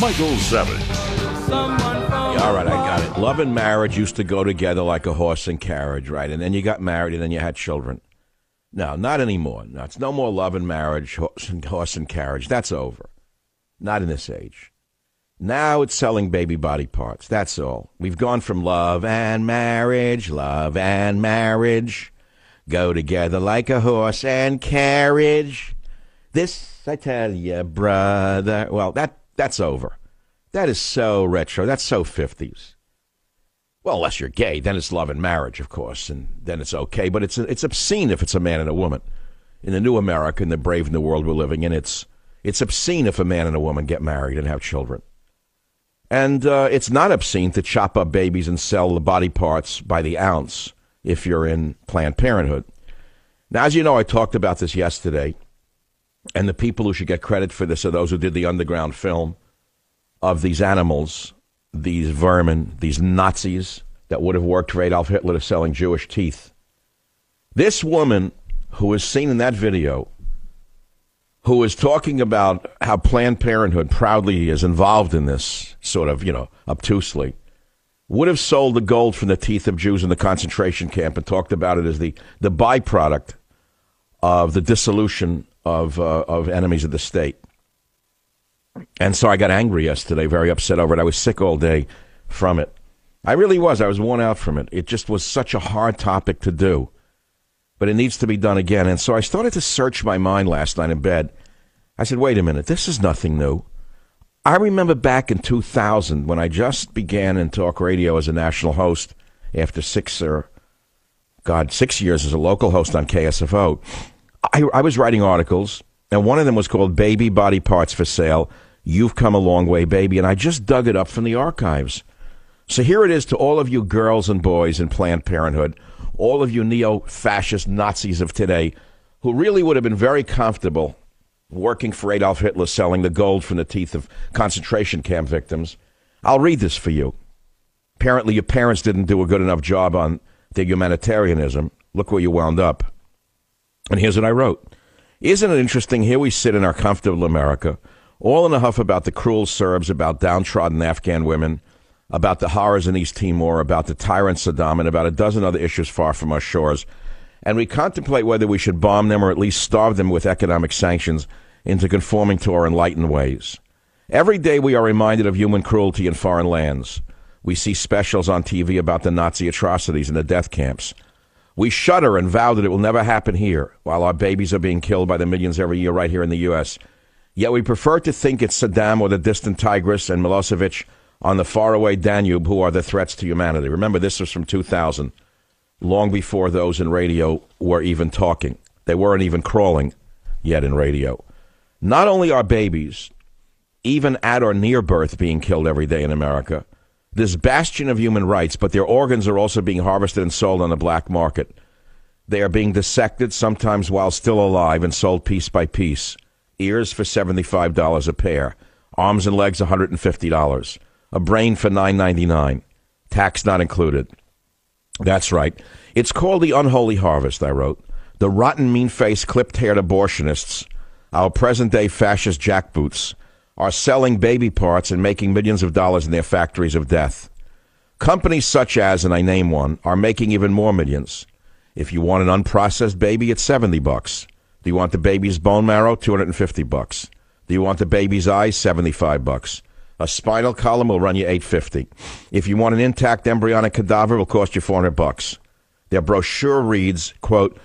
Michael Savage. Yeah, all right, I got it. Love and marriage used to go together like a horse and carriage, right? And then you got married and then you had children. No, not anymore. No, it's no more love and marriage, horse and, horse and carriage. That's over. Not in this age. Now it's selling baby body parts. That's all. We've gone from love and marriage, love and marriage, go together like a horse and carriage. This, I tell you, brother. Well, that that's over. That is so retro. That's so 50s. Well, unless you're gay, then it's love and marriage, of course, and then it's okay. But it's it's obscene if it's a man and a woman. In the new America, in the brave new world we're living in, it's it's obscene if a man and a woman get married and have children. And uh, it's not obscene to chop up babies and sell the body parts by the ounce if you're in Planned Parenthood. Now, as you know, I talked about this yesterday, and the people who should get credit for this are those who did the underground film of these animals, these vermin, these Nazis that would have worked for Adolf Hitler to selling Jewish teeth. This woman who was seen in that video who was talking about how Planned Parenthood proudly is involved in this, sort of, you know, obtusely, would have sold the gold from the teeth of Jews in the concentration camp and talked about it as the, the byproduct of the dissolution of, uh, of enemies of the state. And so I got angry yesterday, very upset over it. I was sick all day from it. I really was. I was worn out from it. It just was such a hard topic to do but it needs to be done again. And so I started to search my mind last night in bed. I said, wait a minute, this is nothing new. I remember back in 2000 when I just began in talk radio as a national host after six or, God, six years as a local host on KSFO. I, I was writing articles, and one of them was called Baby Body Parts for Sale. You've come a long way, baby. And I just dug it up from the archives. So here it is to all of you girls and boys in Planned Parenthood all of you neo fascist Nazis of today who really would have been very comfortable working for Adolf Hitler selling the gold from the teeth of concentration camp victims. I'll read this for you. Apparently, your parents didn't do a good enough job on their humanitarianism. Look where you wound up. And here's what I wrote Isn't it interesting? Here we sit in our comfortable America, all in a huff about the cruel Serbs, about downtrodden Afghan women, about the horrors in East Timor, about the tyrant Saddam, and about a dozen other issues far from our shores. And we contemplate whether we should bomb them or at least starve them with economic sanctions into conforming to our enlightened ways. Every day we are reminded of human cruelty in foreign lands. We see specials on TV about the Nazi atrocities in the death camps. We shudder and vow that it will never happen here, while our babies are being killed by the millions every year right here in the U.S. Yet we prefer to think it's Saddam or the distant Tigris and Milosevic on the faraway Danube who are the threats to humanity. Remember, this was from 2000, long before those in radio were even talking. They weren't even crawling yet in radio. Not only are babies, even at or near birth, being killed every day in America, this bastion of human rights, but their organs are also being harvested and sold on the black market. They are being dissected, sometimes while still alive, and sold piece by piece. Ears for $75 a pair, arms and legs $150 a brain for nine ninety nine, tax not included. That's right. It's called the unholy harvest. I wrote the rotten, mean-faced, clipped-haired abortionists, our present-day fascist jackboots, are selling baby parts and making millions of dollars in their factories of death. Companies such as, and I name one, are making even more millions. If you want an unprocessed baby, it's 70 bucks. Do you want the baby's bone marrow? 250 bucks. Do you want the baby's eyes? 75 bucks. A spinal column will run you 850. If you want an intact embryonic cadaver, it will cost you 400 bucks. Their brochure reads, quote,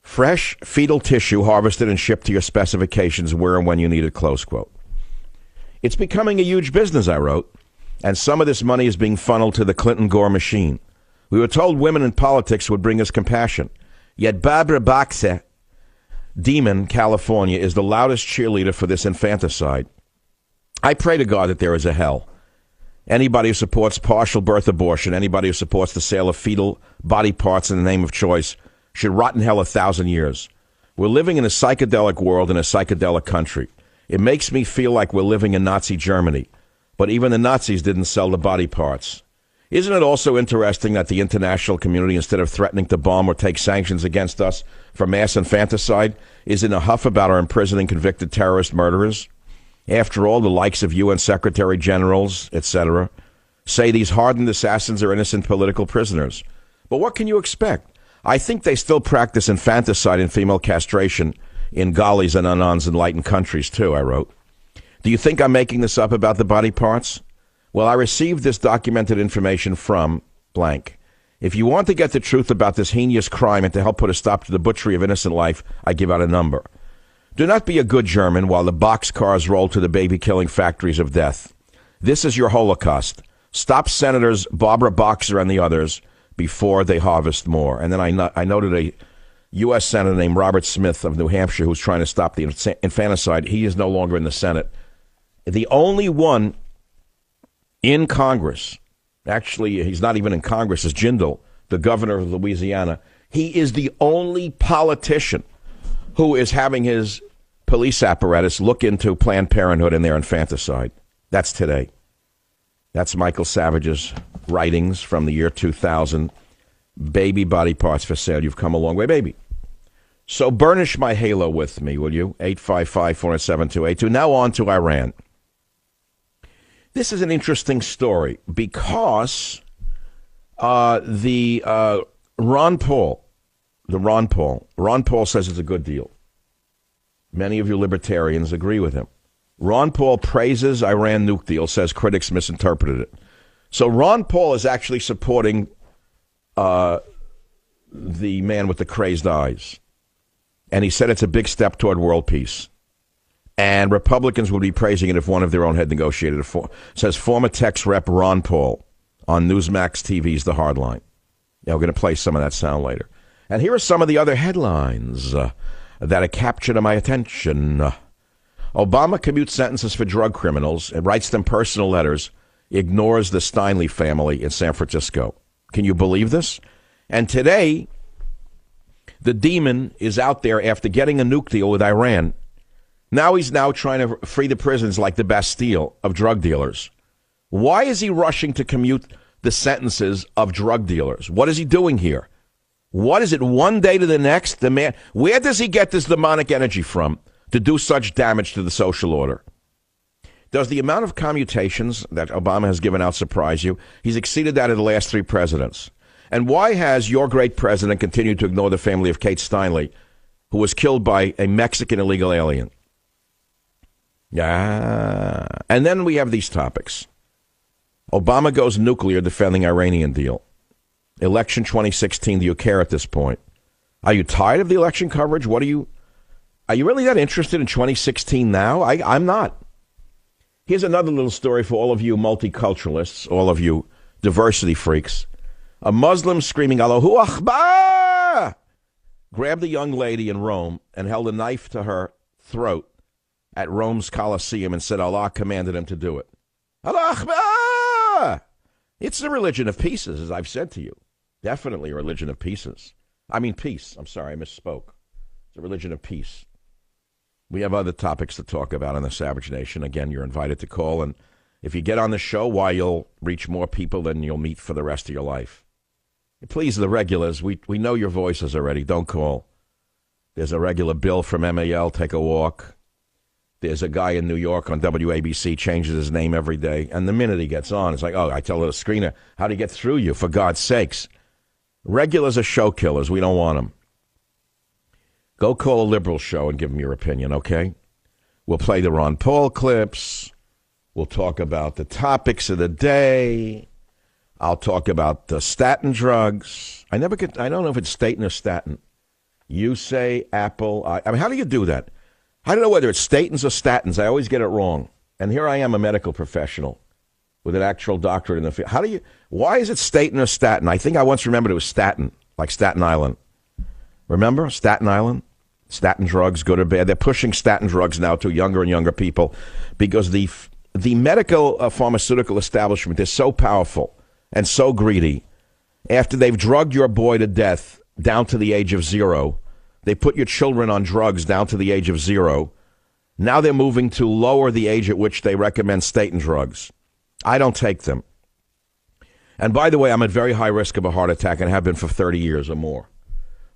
fresh fetal tissue harvested and shipped to your specifications where and when you need it, close quote. It's becoming a huge business, I wrote, and some of this money is being funneled to the Clinton Gore machine. We were told women in politics would bring us compassion. Yet Barbara Boxer, Demon, California, is the loudest cheerleader for this infanticide. I pray to God that there is a hell. Anybody who supports partial birth abortion, anybody who supports the sale of fetal body parts in the name of choice, should rot in hell a thousand years. We're living in a psychedelic world in a psychedelic country. It makes me feel like we're living in Nazi Germany. But even the Nazis didn't sell the body parts. Isn't it also interesting that the international community, instead of threatening to bomb or take sanctions against us for mass infanticide, is in a huff about our imprisoning convicted terrorist murderers? After all, the likes of UN Secretary Generals, etc., say these hardened assassins are innocent political prisoners. But what can you expect? I think they still practice infanticide and female castration in Ghali's and Annan's enlightened countries, too, I wrote. Do you think I'm making this up about the body parts? Well, I received this documented information from blank. If you want to get the truth about this heinous crime and to help put a stop to the butchery of innocent life, I give out a number. Do not be a good German while the boxcars roll to the baby killing factories of death. This is your Holocaust. Stop Senators Barbara Boxer and the others before they harvest more. And then I, no- I noted a U.S. Senator named Robert Smith of New Hampshire who's trying to stop the infanticide. He is no longer in the Senate. The only one in Congress, actually, he's not even in Congress, is Jindal, the governor of Louisiana. He is the only politician who is having his police apparatus look into Planned Parenthood and their infanticide. That's today. That's Michael Savage's writings from the year 2000. Baby body parts for sale. You've come a long way, baby. So burnish my halo with me, will you? 855 407 282. Now on to Iran. This is an interesting story because uh, the uh, Ron Paul, the Ron Paul, Ron Paul says it's a good deal. Many of you libertarians agree with him. Ron Paul praises Iran nuke deal, says critics misinterpreted it. So Ron Paul is actually supporting uh, the man with the crazed eyes. And he said it's a big step toward world peace and Republicans would be praising it if one of their own had negotiated it. For, says former Tex rep Ron Paul on Newsmax TV's The Hardline. Now we're going to play some of that sound later. And here are some of the other headlines uh, that have captured my attention. Uh, Obama commutes sentences for drug criminals and writes them personal letters, ignores the Steinle family in San Francisco. Can you believe this? And today, the demon is out there after getting a nuke deal with Iran now he's now trying to free the prisons like the Bastille of drug dealers. Why is he rushing to commute the sentences of drug dealers? What is he doing here? What is it one day to the next? The man, where does he get this demonic energy from to do such damage to the social order? Does the amount of commutations that Obama has given out surprise you? He's exceeded that of the last three presidents. And why has your great president continued to ignore the family of Kate Steinle, who was killed by a Mexican illegal alien? Yeah. And then we have these topics. Obama goes nuclear defending Iranian deal. Election 2016, do you care at this point? Are you tired of the election coverage? What are you Are you really that interested in 2016 now? I, I'm not. Here's another little story for all of you multiculturalists, all of you diversity freaks. A Muslim screaming Allahu Akbar grabbed a young lady in Rome and held a knife to her throat at Rome's Colosseum and said Allah commanded him to do it. Allah Akbar! It's the religion of pieces, as I've said to you. Definitely a religion of pieces. I mean, peace. I'm sorry, I misspoke. It's a religion of peace. We have other topics to talk about on the Savage Nation. Again, you're invited to call, and if you get on the show, why you'll reach more people than you'll meet for the rest of your life. Please, the regulars, we, we know your voices already. Don't call. There's a regular bill from MAL. Take a walk. There's a guy in New York on WABC changes his name every day, and the minute he gets on, it's like, oh, I tell the screener how do to get through you for God's sakes. Regulars are show killers. We don't want them. Go call a liberal show and give them your opinion, okay? We'll play the Ron Paul clips. We'll talk about the topics of the day. I'll talk about the statin drugs. I never get. I don't know if it's statin or statin. You say Apple. I, I mean, how do you do that? I don't know whether it's statins or statins. I always get it wrong. And here I am, a medical professional with an actual doctorate in the field. How do you? Why is it statin or statin? I think I once remembered it was statin, like Staten Island. Remember Staten Island? Statin drugs, good or bad. They're pushing statin drugs now to younger and younger people because the the medical uh, pharmaceutical establishment is so powerful and so greedy. After they've drugged your boy to death down to the age of zero, they put your children on drugs down to the age of zero. Now they're moving to lower the age at which they recommend statin drugs. I don't take them. And by the way, I'm at very high risk of a heart attack and have been for 30 years or more.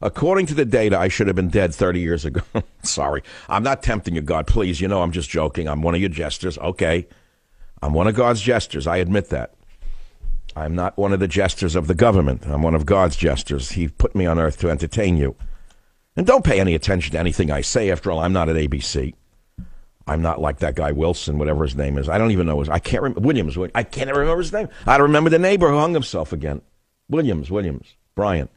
According to the data, I should have been dead 30 years ago. Sorry. I'm not tempting you, God. Please, you know I'm just joking. I'm one of your jesters. Okay. I'm one of God's jesters. I admit that. I'm not one of the jesters of the government. I'm one of God's jesters. He put me on earth to entertain you. And don't pay any attention to anything I say. After all, I'm not at ABC. I'm not like that guy Wilson, whatever his name is. I don't even know his. I can't remember Williams. I can't remember his name. I remember the neighbor who hung himself again. Williams. Williams. Brian.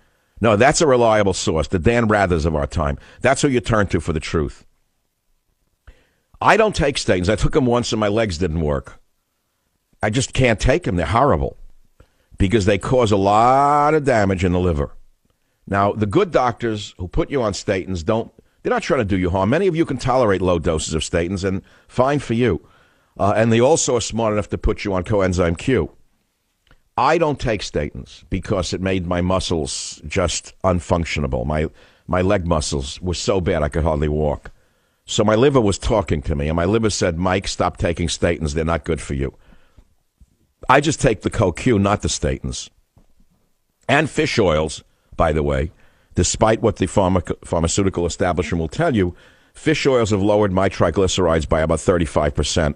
No, that's a reliable source. The Dan Rathers of our time. That's who you turn to for the truth. I don't take statins. I took them once and my legs didn't work. I just can't take them. They're horrible because they cause a lot of damage in the liver. Now, the good doctors who put you on statins don't, they're not trying to do you harm. Many of you can tolerate low doses of statins, and fine for you. Uh, and they also are smart enough to put you on coenzyme Q. I don't take statins because it made my muscles just unfunctionable. My, my leg muscles were so bad I could hardly walk. So my liver was talking to me, and my liver said, Mike, stop taking statins. They're not good for you. I just take the CoQ, not the statins. And fish oils by the way, despite what the pharma- pharmaceutical establishment will tell you, fish oils have lowered my triglycerides by about 35%.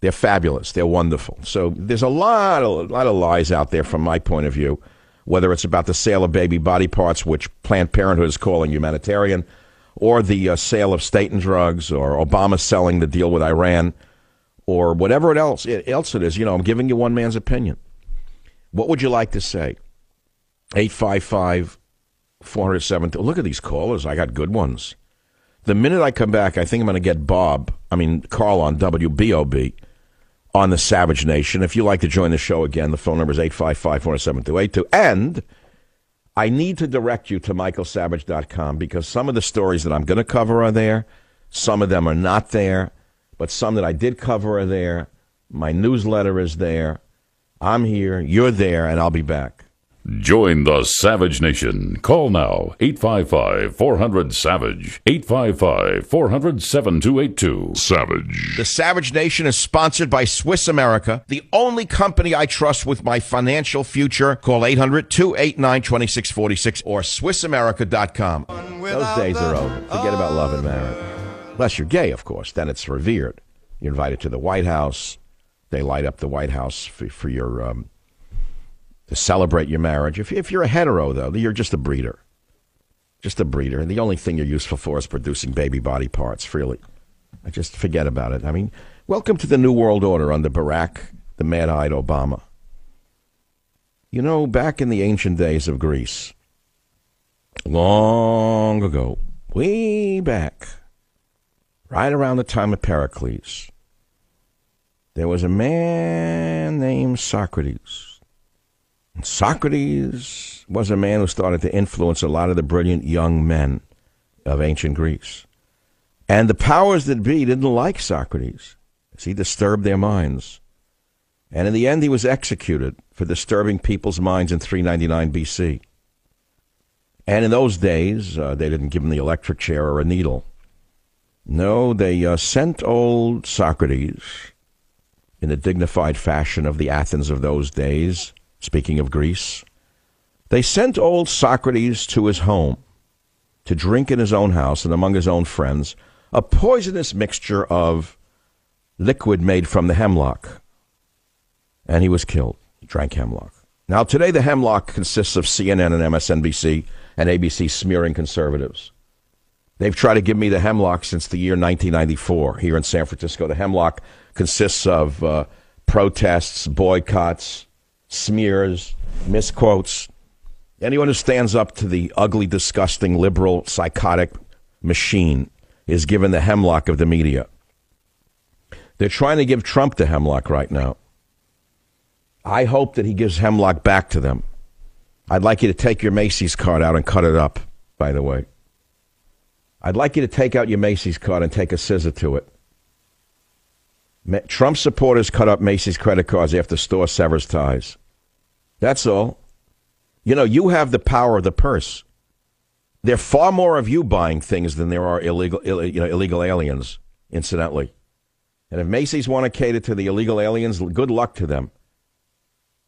They're fabulous. They're wonderful. So there's a lot of, a lot of lies out there from my point of view, whether it's about the sale of baby body parts, which Planned Parenthood is calling humanitarian, or the uh, sale of statin drugs, or Obama selling the deal with Iran, or whatever else, else it is. You know, I'm giving you one man's opinion. What would you like to say? 855 407. Look at these callers. I got good ones. The minute I come back, I think I'm going to get Bob, I mean, Carl on WBOB on the Savage Nation. If you'd like to join the show again, the phone number is 855 407 282. And I need to direct you to michaelsavage.com because some of the stories that I'm going to cover are there. Some of them are not there, but some that I did cover are there. My newsletter is there. I'm here, you're there, and I'll be back. Join the Savage Nation. Call now 855 400 Savage. 855 400 7282. Savage. The Savage Nation is sponsored by Swiss America, the only company I trust with my financial future. Call 800 289 2646 or SwissAmerica.com. Those days are over. Forget about love and marriage. Unless you're gay, of course, then it's revered. You're invited to the White House. They light up the White House for, for your. Um, to celebrate your marriage. If, if you're a hetero, though, you're just a breeder. Just a breeder. And the only thing you're useful for is producing baby body parts, really. I just forget about it. I mean, welcome to the New World Order under Barack, the mad eyed Obama. You know, back in the ancient days of Greece, long ago, way back, right around the time of Pericles, there was a man named Socrates Socrates was a man who started to influence a lot of the brilliant young men of ancient Greece. And the powers that be didn't like Socrates, as he disturbed their minds. And in the end, he was executed for disturbing people's minds in 399 BC. And in those days, uh, they didn't give him the electric chair or a needle. No, they uh, sent old Socrates in the dignified fashion of the Athens of those days Speaking of Greece, they sent old Socrates to his home to drink in his own house and among his own friends a poisonous mixture of liquid made from the hemlock. And he was killed. He drank hemlock. Now, today, the hemlock consists of CNN and MSNBC and ABC smearing conservatives. They've tried to give me the hemlock since the year 1994 here in San Francisco. The hemlock consists of uh, protests, boycotts, smears, misquotes. Anyone who stands up to the ugly, disgusting, liberal, psychotic machine is given the hemlock of the media. They're trying to give Trump the hemlock right now. I hope that he gives hemlock back to them. I'd like you to take your Macy's card out and cut it up, by the way. I'd like you to take out your Macy's card and take a scissor to it. Trump supporters cut up Macy's credit cards after store severs ties. That's all. You know, you have the power of the purse. There are far more of you buying things than there are illegal, Ill, you know, illegal aliens, incidentally. And if Macy's want to cater to the illegal aliens, good luck to them.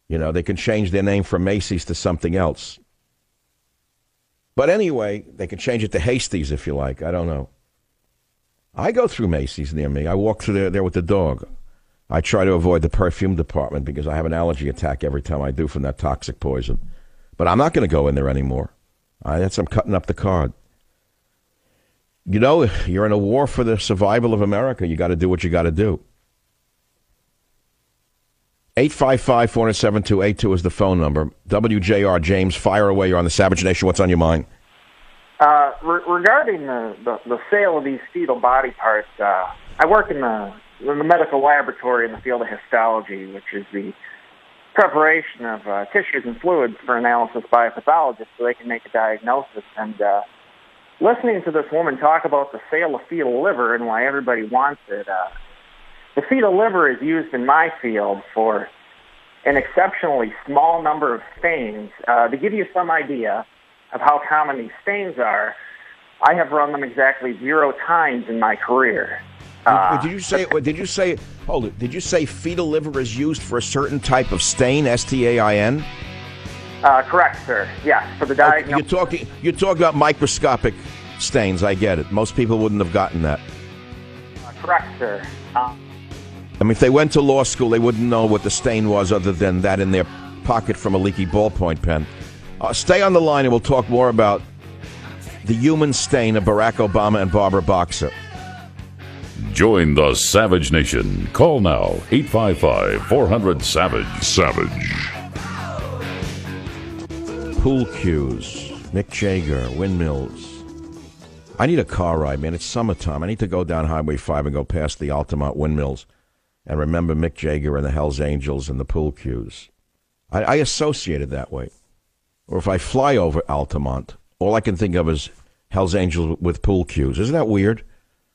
You know, they can change their name from Macy's to something else. But anyway, they can change it to Hasties if you like. I don't know. I go through Macy's near me. I walk through there, there with the dog. I try to avoid the perfume department because I have an allergy attack every time I do from that toxic poison. But I'm not going to go in there anymore. I, that's I'm cutting up the card. You know, you're in a war for the survival of America. You got to do what you got to do. 855 472 is the phone number. WJR James, fire away. You're on the Savage Nation. What's on your mind? Uh, re- regarding the, the, the, sale of these fetal body parts, uh, I work in the, in the medical laboratory in the field of histology, which is the preparation of uh, tissues and fluids for analysis by a pathologist so they can make a diagnosis. And uh, listening to this woman talk about the sale of fetal liver and why everybody wants it, uh, the fetal liver is used in my field for an exceptionally small number of stains. Uh, to give you some idea, of how common these stains are, I have run them exactly zero times in my career. Uh, did, you say? Did you say? Hold it. Did you say fetal liver is used for a certain type of stain? S T A I N. Uh, correct, sir. Yes, for the diagnosis. you're talking. You're talking about microscopic stains. I get it. Most people wouldn't have gotten that. Uh, correct, sir. Uh, I mean, if they went to law school, they wouldn't know what the stain was, other than that in their pocket from a leaky ballpoint pen. Uh, stay on the line and we'll talk more about the human stain of Barack Obama and Barbara Boxer. Join the Savage Nation. Call now 855 400 Savage. Savage. Pool cues, Mick Jagger, windmills. I need a car ride, man. It's summertime. I need to go down Highway 5 and go past the Altamont windmills and remember Mick Jagger and the Hells Angels and the pool cues. I, I associate it that way or if I fly over Altamont, all I can think of is Hell's Angels with pool cues. Isn't that weird?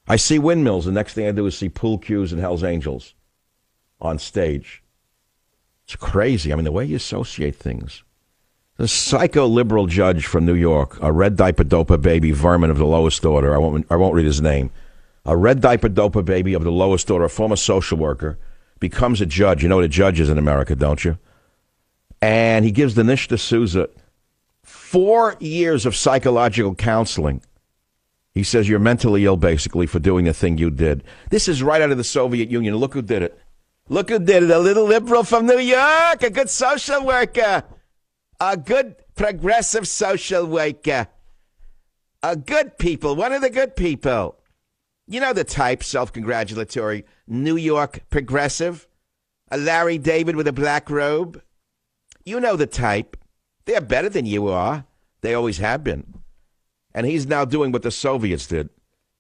I see windmills. The next thing I do is see pool cues and Hell's Angels on stage. It's crazy. I mean, the way you associate things. The psycho liberal judge from New York, a red diaper dopa baby vermin of the lowest order. I won't, I won't read his name. A red diaper dopa baby of the lowest order, a former social worker, becomes a judge. You know what a judge is in America, don't you? And he gives the Dinesh D'Souza four years of psychological counseling. He says you're mentally ill, basically, for doing the thing you did. This is right out of the Soviet Union. Look who did it. Look who did it. A little liberal from New York, a good social worker, a good progressive social worker, a good people, one of the good people. You know the type, self congratulatory, New York progressive, a Larry David with a black robe. You know the type. They're better than you are. They always have been. And he's now doing what the Soviets did,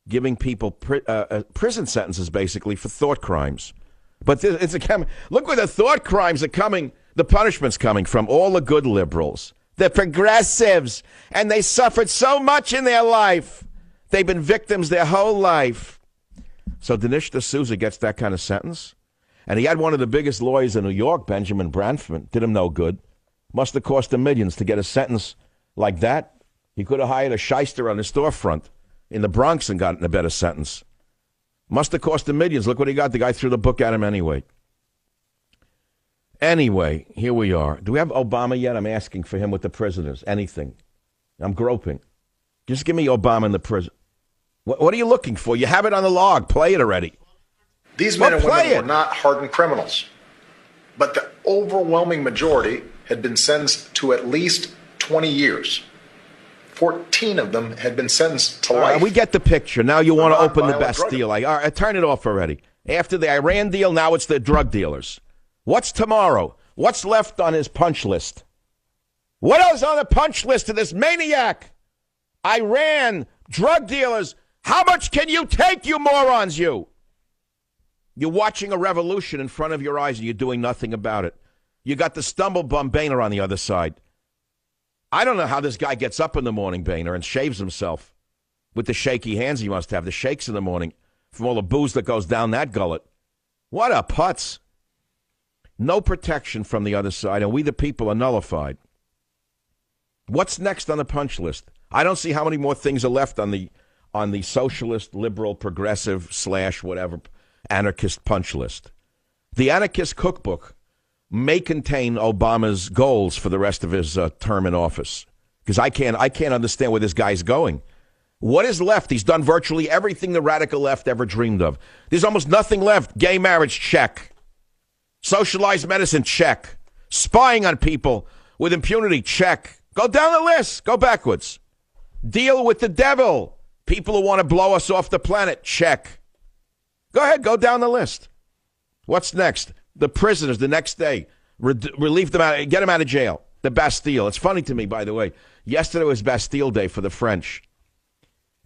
giving people pri- uh, uh, prison sentences basically for thought crimes. But it's a look where the thought crimes are coming. The punishment's coming from all the good liberals, the progressives, and they suffered so much in their life. They've been victims their whole life. So Dinesh D'Souza gets that kind of sentence. And he had one of the biggest lawyers in New York, Benjamin Brafman, did him no good. Must have cost him millions to get a sentence like that. He could have hired a shyster on the storefront in the Bronx and gotten a better sentence. Must have cost him millions. Look what he got. The guy threw the book at him anyway. Anyway, here we are. Do we have Obama yet? I'm asking for him with the prisoners. Anything. I'm groping. Just give me Obama in the prison. What, what, are you looking for? You have it on the log. Play it already. These men well, and women it. were not hardened criminals, but the overwhelming majority had been sentenced to at least 20 years. 14 of them had been sentenced to life. we get the picture. Now you want to open the Bastille. Like, all right, turn it off already. After the Iran deal, now it's the drug dealers. What's tomorrow? What's left on his punch list? What else on the punch list of this maniac? Iran, drug dealers. How much can you take, you morons, you? You're watching a revolution in front of your eyes and you're doing nothing about it. You got the stumble bum Boehner on the other side. I don't know how this guy gets up in the morning, Boehner, and shaves himself with the shaky hands he must have, the shakes in the morning from all the booze that goes down that gullet. What a putz. No protection from the other side, and we the people are nullified. What's next on the punch list? I don't see how many more things are left on the on the socialist, liberal, progressive slash whatever anarchist punch list. The anarchist cookbook may contain Obama's goals for the rest of his uh, term in office because I can't I can't understand where this guy's going. What is left? He's done virtually everything the radical left ever dreamed of. There's almost nothing left. Gay marriage, check. Socialized medicine, check. Spying on people with impunity, check. Go down the list. Go backwards. Deal with the devil. People who want to blow us off the planet, check. Go ahead, go down the list. What's next? The prisoners the next day. Re- relieve them out, get them out of jail. The Bastille. It's funny to me, by the way. Yesterday was Bastille Day for the French.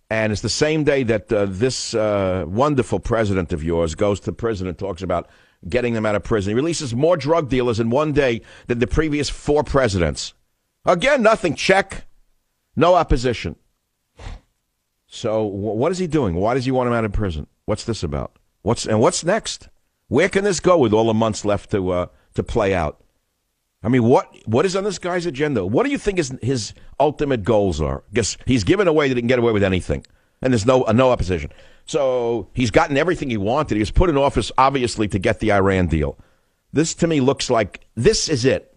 And it's the same day that uh, this uh, wonderful president of yours goes to prison and talks about getting them out of prison. He releases more drug dealers in one day than the previous four presidents. Again, nothing. Check. No opposition. So, what is he doing? Why does he want him out of prison? What's this about? What's and what's next? Where can this go with all the months left to uh, to play out? I mean, what what is on this guy's agenda? What do you think his his ultimate goals are? Because he's given away that he can get away with anything, and there's no uh, no opposition. So he's gotten everything he wanted. He was put in office, obviously, to get the Iran deal. This to me looks like this is it.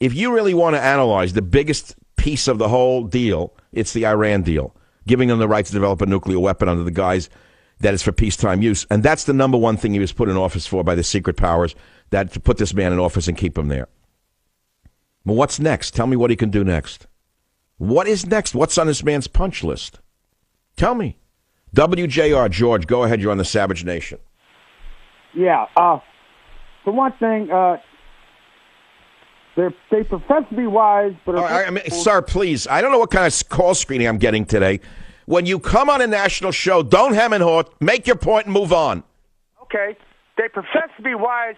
If you really want to analyze the biggest piece of the whole deal, it's the Iran deal, giving them the right to develop a nuclear weapon under the guise that is for peacetime use. And that's the number one thing he was put in office for by the secret powers, that to put this man in office and keep him there. Well, what's next? Tell me what he can do next. What is next? What's on this man's punch list? Tell me. WJR, George, go ahead. You're on the Savage Nation. Yeah. Uh, for one thing, uh, they profess to be wise, but I mean, sir, please. I don't know what kind of call screening I'm getting today. When you come on a national show, don't hem and haw. Make your point and move on. Okay. They profess to be wise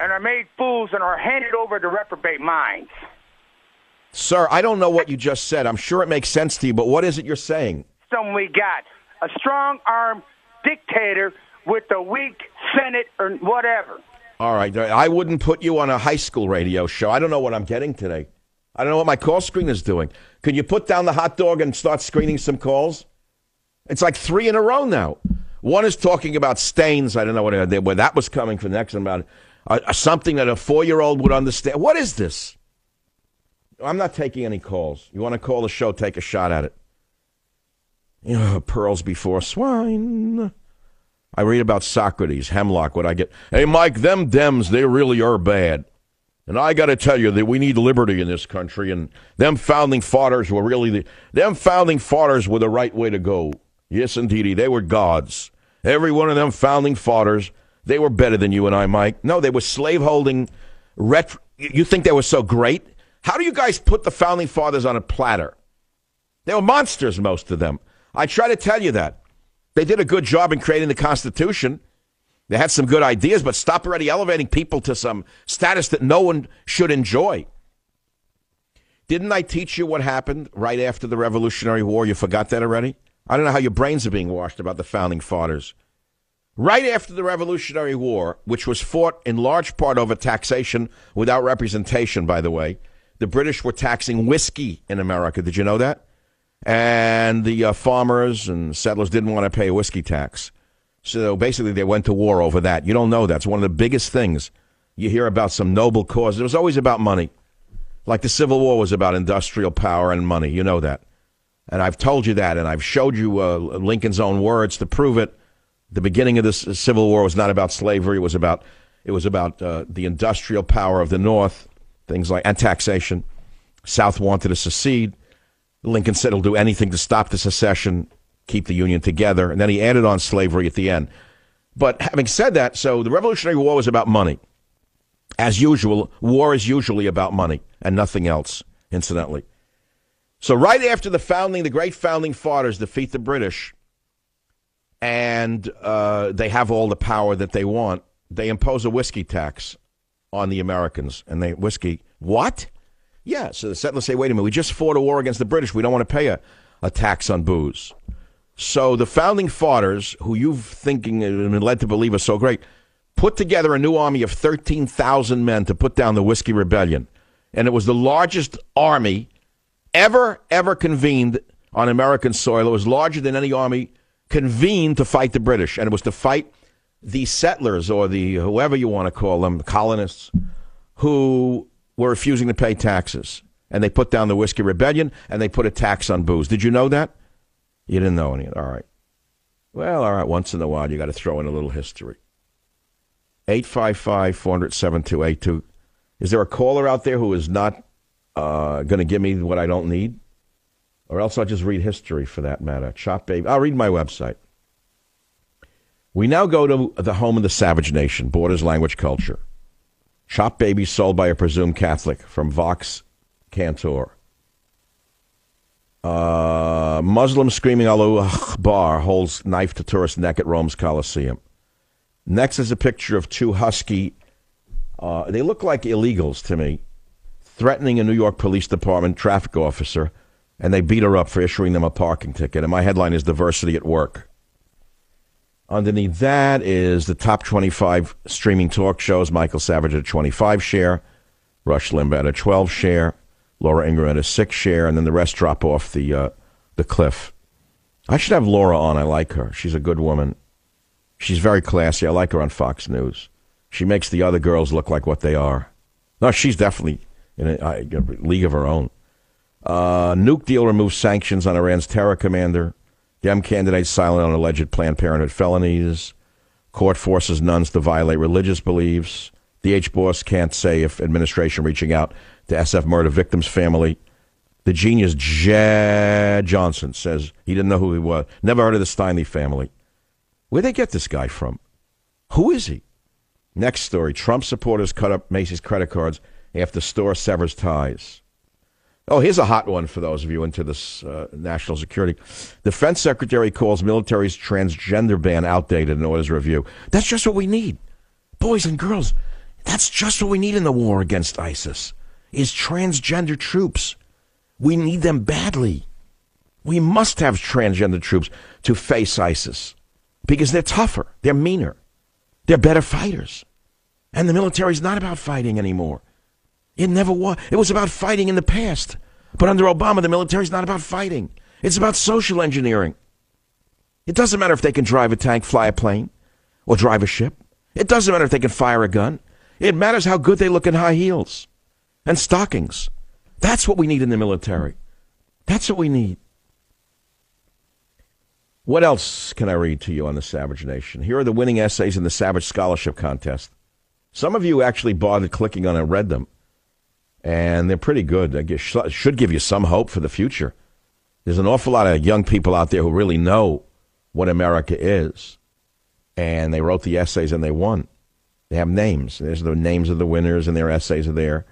and are made fools and are handed over to reprobate minds. Sir, I don't know what you just said. I'm sure it makes sense to you, but what is it you're saying? Something we got a strong arm dictator with a weak Senate or whatever. All right. I wouldn't put you on a high school radio show. I don't know what I'm getting today. I don't know what my call screen is doing. Could you put down the hot dog and start screening some calls? It's like three in a row now. One is talking about stains. I don't know what, where that was coming from next. About uh, something that a four year old would understand. What is this? I'm not taking any calls. You want to call the show? Take a shot at it. You know, pearls before swine. I read about Socrates, Hemlock, what I get. Hey, Mike, them Dems, they really are bad. And I got to tell you that we need liberty in this country, and them founding fathers were really the, them founding fathers were the right way to go. Yes, indeedy, they were gods. Every one of them founding fathers, they were better than you and I, Mike. No, they were slaveholding. You think they were so great? How do you guys put the founding fathers on a platter? They were monsters, most of them. I try to tell you that. They did a good job in creating the Constitution. They had some good ideas, but stop already elevating people to some status that no one should enjoy. Didn't I teach you what happened right after the Revolutionary War? You forgot that already? I don't know how your brains are being washed about the founding fathers. Right after the Revolutionary War, which was fought in large part over taxation without representation, by the way, the British were taxing whiskey in America. Did you know that? and the uh, farmers and settlers didn't want to pay a whiskey tax. So basically, they went to war over that. You don't know that. It's one of the biggest things. You hear about some noble cause. It was always about money. Like the Civil War was about industrial power and money. You know that. And I've told you that, and I've showed you uh, Lincoln's own words to prove it. The beginning of this Civil War was not about slavery. It was about it was about uh, the industrial power of the North, things like and taxation. South wanted to secede. Lincoln said he'll do anything to stop the secession, keep the Union together, and then he added on slavery at the end. But having said that, so the Revolutionary War was about money. As usual, war is usually about money and nothing else, incidentally. So, right after the founding, the great founding fathers defeat the British, and uh, they have all the power that they want, they impose a whiskey tax on the Americans. And they, whiskey, what? Yeah, so the settlers say, wait a minute, we just fought a war against the British. We don't want to pay a, a tax on booze. So the founding fathers, who you've thinking and led to believe are so great, put together a new army of 13,000 men to put down the Whiskey Rebellion. And it was the largest army ever, ever convened on American soil. It was larger than any army convened to fight the British. And it was to fight the settlers or the whoever you want to call them, the colonists, who were refusing to pay taxes. And they put down the Whiskey Rebellion and they put a tax on booze. Did you know that? You didn't know any. All right. Well, all right. Once in a while, you got to throw in a little history. 855 400 7282. Is there a caller out there who is not uh, going to give me what I don't need? Or else I'll just read history for that matter. Chop Baby. I'll read my website. We now go to the home of the savage nation, borders, language, culture. Chop Baby sold by a presumed Catholic from Vox Cantor. Uh, Muslim screaming Allahu Akbar holds knife to tourist neck at Rome's Colosseum. Next is a picture of two husky, uh, they look like illegals to me, threatening a New York Police Department traffic officer, and they beat her up for issuing them a parking ticket. And my headline is Diversity at Work. Underneath that is the top 25 streaming talk shows. Michael Savage at a 25 share, Rush Limbaugh at a 12 share, Laura Ingraham at a 6 share, and then the rest drop off the, uh, the cliff. I should have Laura on. I like her. She's a good woman. She's very classy. I like her on Fox News. She makes the other girls look like what they are. No, she's definitely in a, a league of her own. Uh, nuke deal removes sanctions on Iran's terror commander. Dem candidates silent on alleged Planned Parenthood felonies. Court forces nuns to violate religious beliefs. DH boss can't say if administration reaching out to SF murder victims' family. The genius Jeh Johnson says he didn't know who he was. Never heard of the Steinle family. Where'd they get this guy from? Who is he? Next story. Trump supporters cut up Macy's credit cards after store severs ties. Oh, here's a hot one for those of you into this uh, national security. Defense Secretary calls military's transgender ban outdated and orders review. That's just what we need. Boys and girls, that's just what we need in the war against ISIS. Is transgender troops. We need them badly. We must have transgender troops to face ISIS because they're tougher, they're meaner, they're better fighters. And the military is not about fighting anymore. It never was. It was about fighting in the past. But under Obama, the military is not about fighting. It's about social engineering. It doesn't matter if they can drive a tank, fly a plane, or drive a ship. It doesn't matter if they can fire a gun. It matters how good they look in high heels and stockings. That's what we need in the military. That's what we need. What else can I read to you on the Savage Nation? Here are the winning essays in the Savage Scholarship Contest. Some of you actually bothered clicking on and read them and they're pretty good. I guess should give you some hope for the future. There's an awful lot of young people out there who really know what America is, and they wrote the essays and they won. They have names. There's the names of the winners, and their essays are there.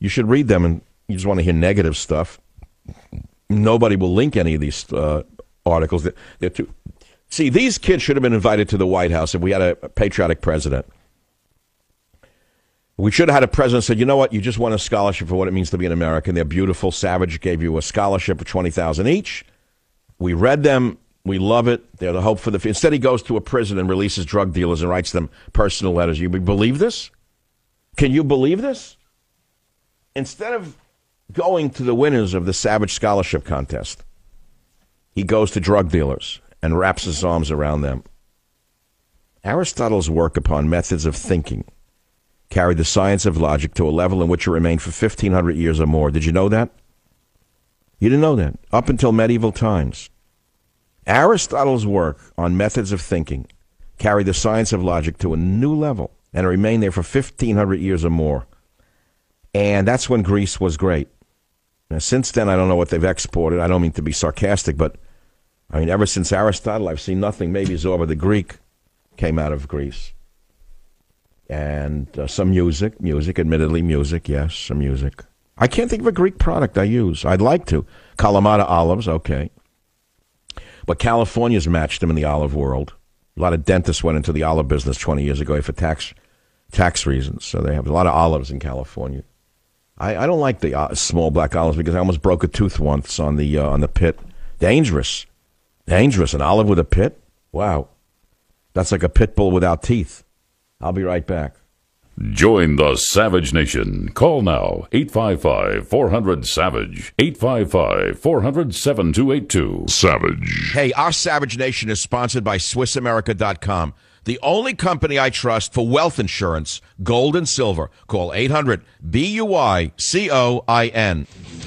You should read them, and you just want to hear negative stuff. Nobody will link any of these uh, articles. They're too. See, these kids should have been invited to the White House if we had a patriotic president. We should have had a president said, you know what, you just won a scholarship for what it means to be an American. They're beautiful. Savage gave you a scholarship of 20000 each. We read them. We love it. They're the hope for the. Instead, he goes to a prison and releases drug dealers and writes them personal letters. You believe this? Can you believe this? Instead of going to the winners of the Savage Scholarship Contest, he goes to drug dealers and wraps his arms around them. Aristotle's work upon methods of thinking – carried the science of logic to a level in which it remained for 1,500 years or more. Did you know that? You didn't know that. Up until medieval times. Aristotle's work on methods of thinking carried the science of logic to a new level and remained there for 1,500 years or more. And that's when Greece was great. Now, since then, I don't know what they've exported. I don't mean to be sarcastic, but I mean, ever since Aristotle, I've seen nothing. Maybe Zorba the Greek came out of Greece and uh, some music, music, admittedly music, yes, some music. I can't think of a Greek product I use. I'd like to. Kalamata olives, okay. But California's matched them in the olive world. A lot of dentists went into the olive business 20 years ago for tax tax reasons. So they have a lot of olives in California. I, I don't like the uh, small black olives because I almost broke a tooth once on the uh, on the pit. Dangerous, dangerous. An olive with a pit. Wow, that's like a pit bull without teeth. I'll be right back. Join the Savage Nation. Call now 855 400 Savage. 855 400 7282. Savage. Hey, our Savage Nation is sponsored by SwissAmerica.com, the only company I trust for wealth insurance, gold and silver. Call 800 B U I C O I N.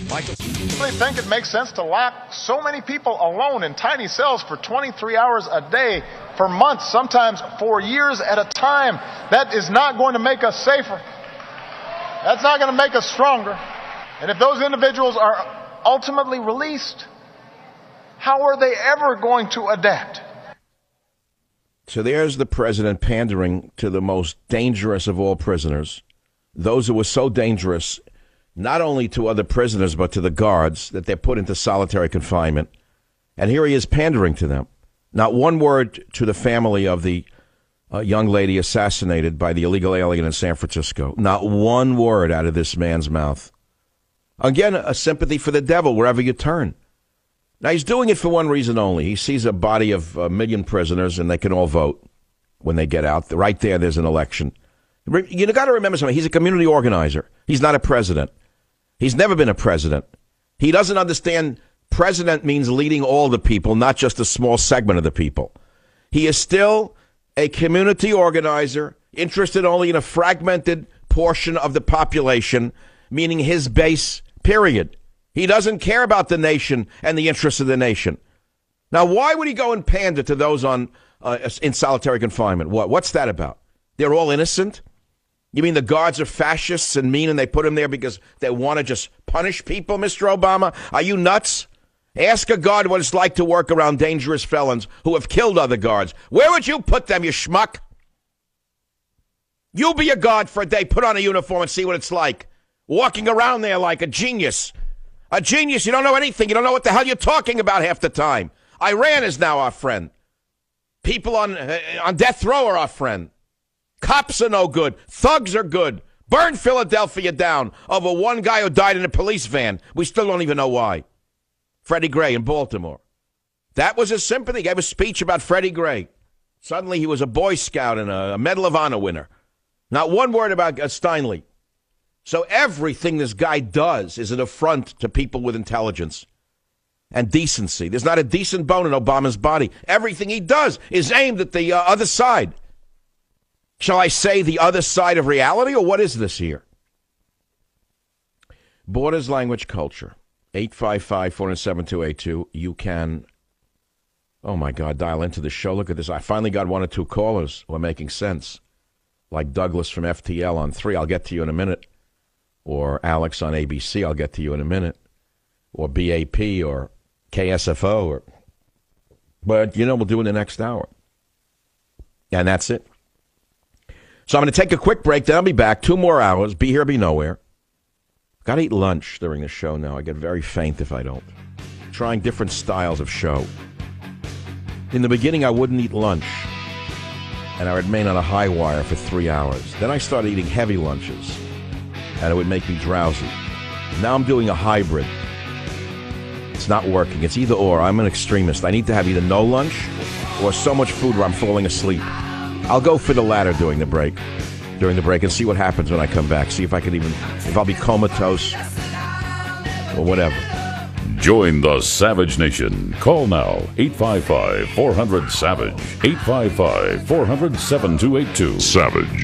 Michael. I think it makes sense to lock so many people alone in tiny cells for 23 hours a day for months, sometimes for years at a time. That is not going to make us safer. That's not going to make us stronger. And if those individuals are ultimately released, how are they ever going to adapt? So there's the president pandering to the most dangerous of all prisoners, those who were so dangerous, not only to other prisoners, but to the guards that they're put into solitary confinement. And here he is pandering to them. Not one word to the family of the uh, young lady assassinated by the illegal alien in San Francisco. Not one word out of this man's mouth. Again, a sympathy for the devil wherever you turn. Now, he's doing it for one reason only. He sees a body of a million prisoners and they can all vote when they get out. Right there, there's an election. You got to remember something. He's a community organizer. He's not a president. He's never been a president. He doesn't understand president means leading all the people, not just a small segment of the people. He is still a community organizer, interested only in a fragmented portion of the population, meaning his base, period. He doesn't care about the nation and the interests of the nation. Now, why would he go and pander to those on uh, in solitary confinement? What? What's that about? They're all innocent. You mean the guards are fascists and mean and they put him there because they want to just punish people, Mr. Obama? Are you nuts? Ask a guard what it's like to work around dangerous felons who have killed other guards. Where would you put them, you schmuck? You'll be a guard for a day, put on a uniform and see what it's like. Walking around there like a genius. A genius, you don't know anything. You don't know what the hell you're talking about half the time. Iran is now our friend. People on, uh, on death row are our friend. Cops are no good. Thugs are good. Burn Philadelphia down over one guy who died in a police van. We still don't even know why. Freddie Gray in Baltimore. That was his sympathy. He gave a speech about Freddie Gray. Suddenly he was a Boy Scout and a, Medal of Honor winner. Not one word about uh, Steinle. So everything this guy does is an affront to people with intelligence and decency. There's not a decent bone in Obama's body. Everything he does is aimed at the uh, other side. Shall I say the other side of reality, or what is this here? Borders, language, culture. 855 407 You can, oh my God, dial into the show. Look at this. I finally got one or two callers who are making sense, like Douglas from FTL on 3. I'll get to you in a minute. Or Alex on ABC. I'll get to you in a minute. Or BAP or KSFO. Or, but, you know, we'll do in the next hour. And that's it. So I'm going to take a quick break. Then I'll be back. Two more hours. Be here, be nowhere. Got to eat lunch during the show now. I get very faint if I don't. Trying different styles of show. In the beginning, I wouldn't eat lunch, and I remain on a high wire for three hours. Then I started eating heavy lunches, and it would make me drowsy. Now I'm doing a hybrid. It's not working. It's either or. I'm an extremist. I need to have either no lunch or so much food where I'm falling asleep. I'll go for the latter during the break during the break and see what happens when I come back. See if I can even, if I'll be comatose or whatever. Join the Savage Nation. Call now 855 400 Savage. 855 400 7282. Savage.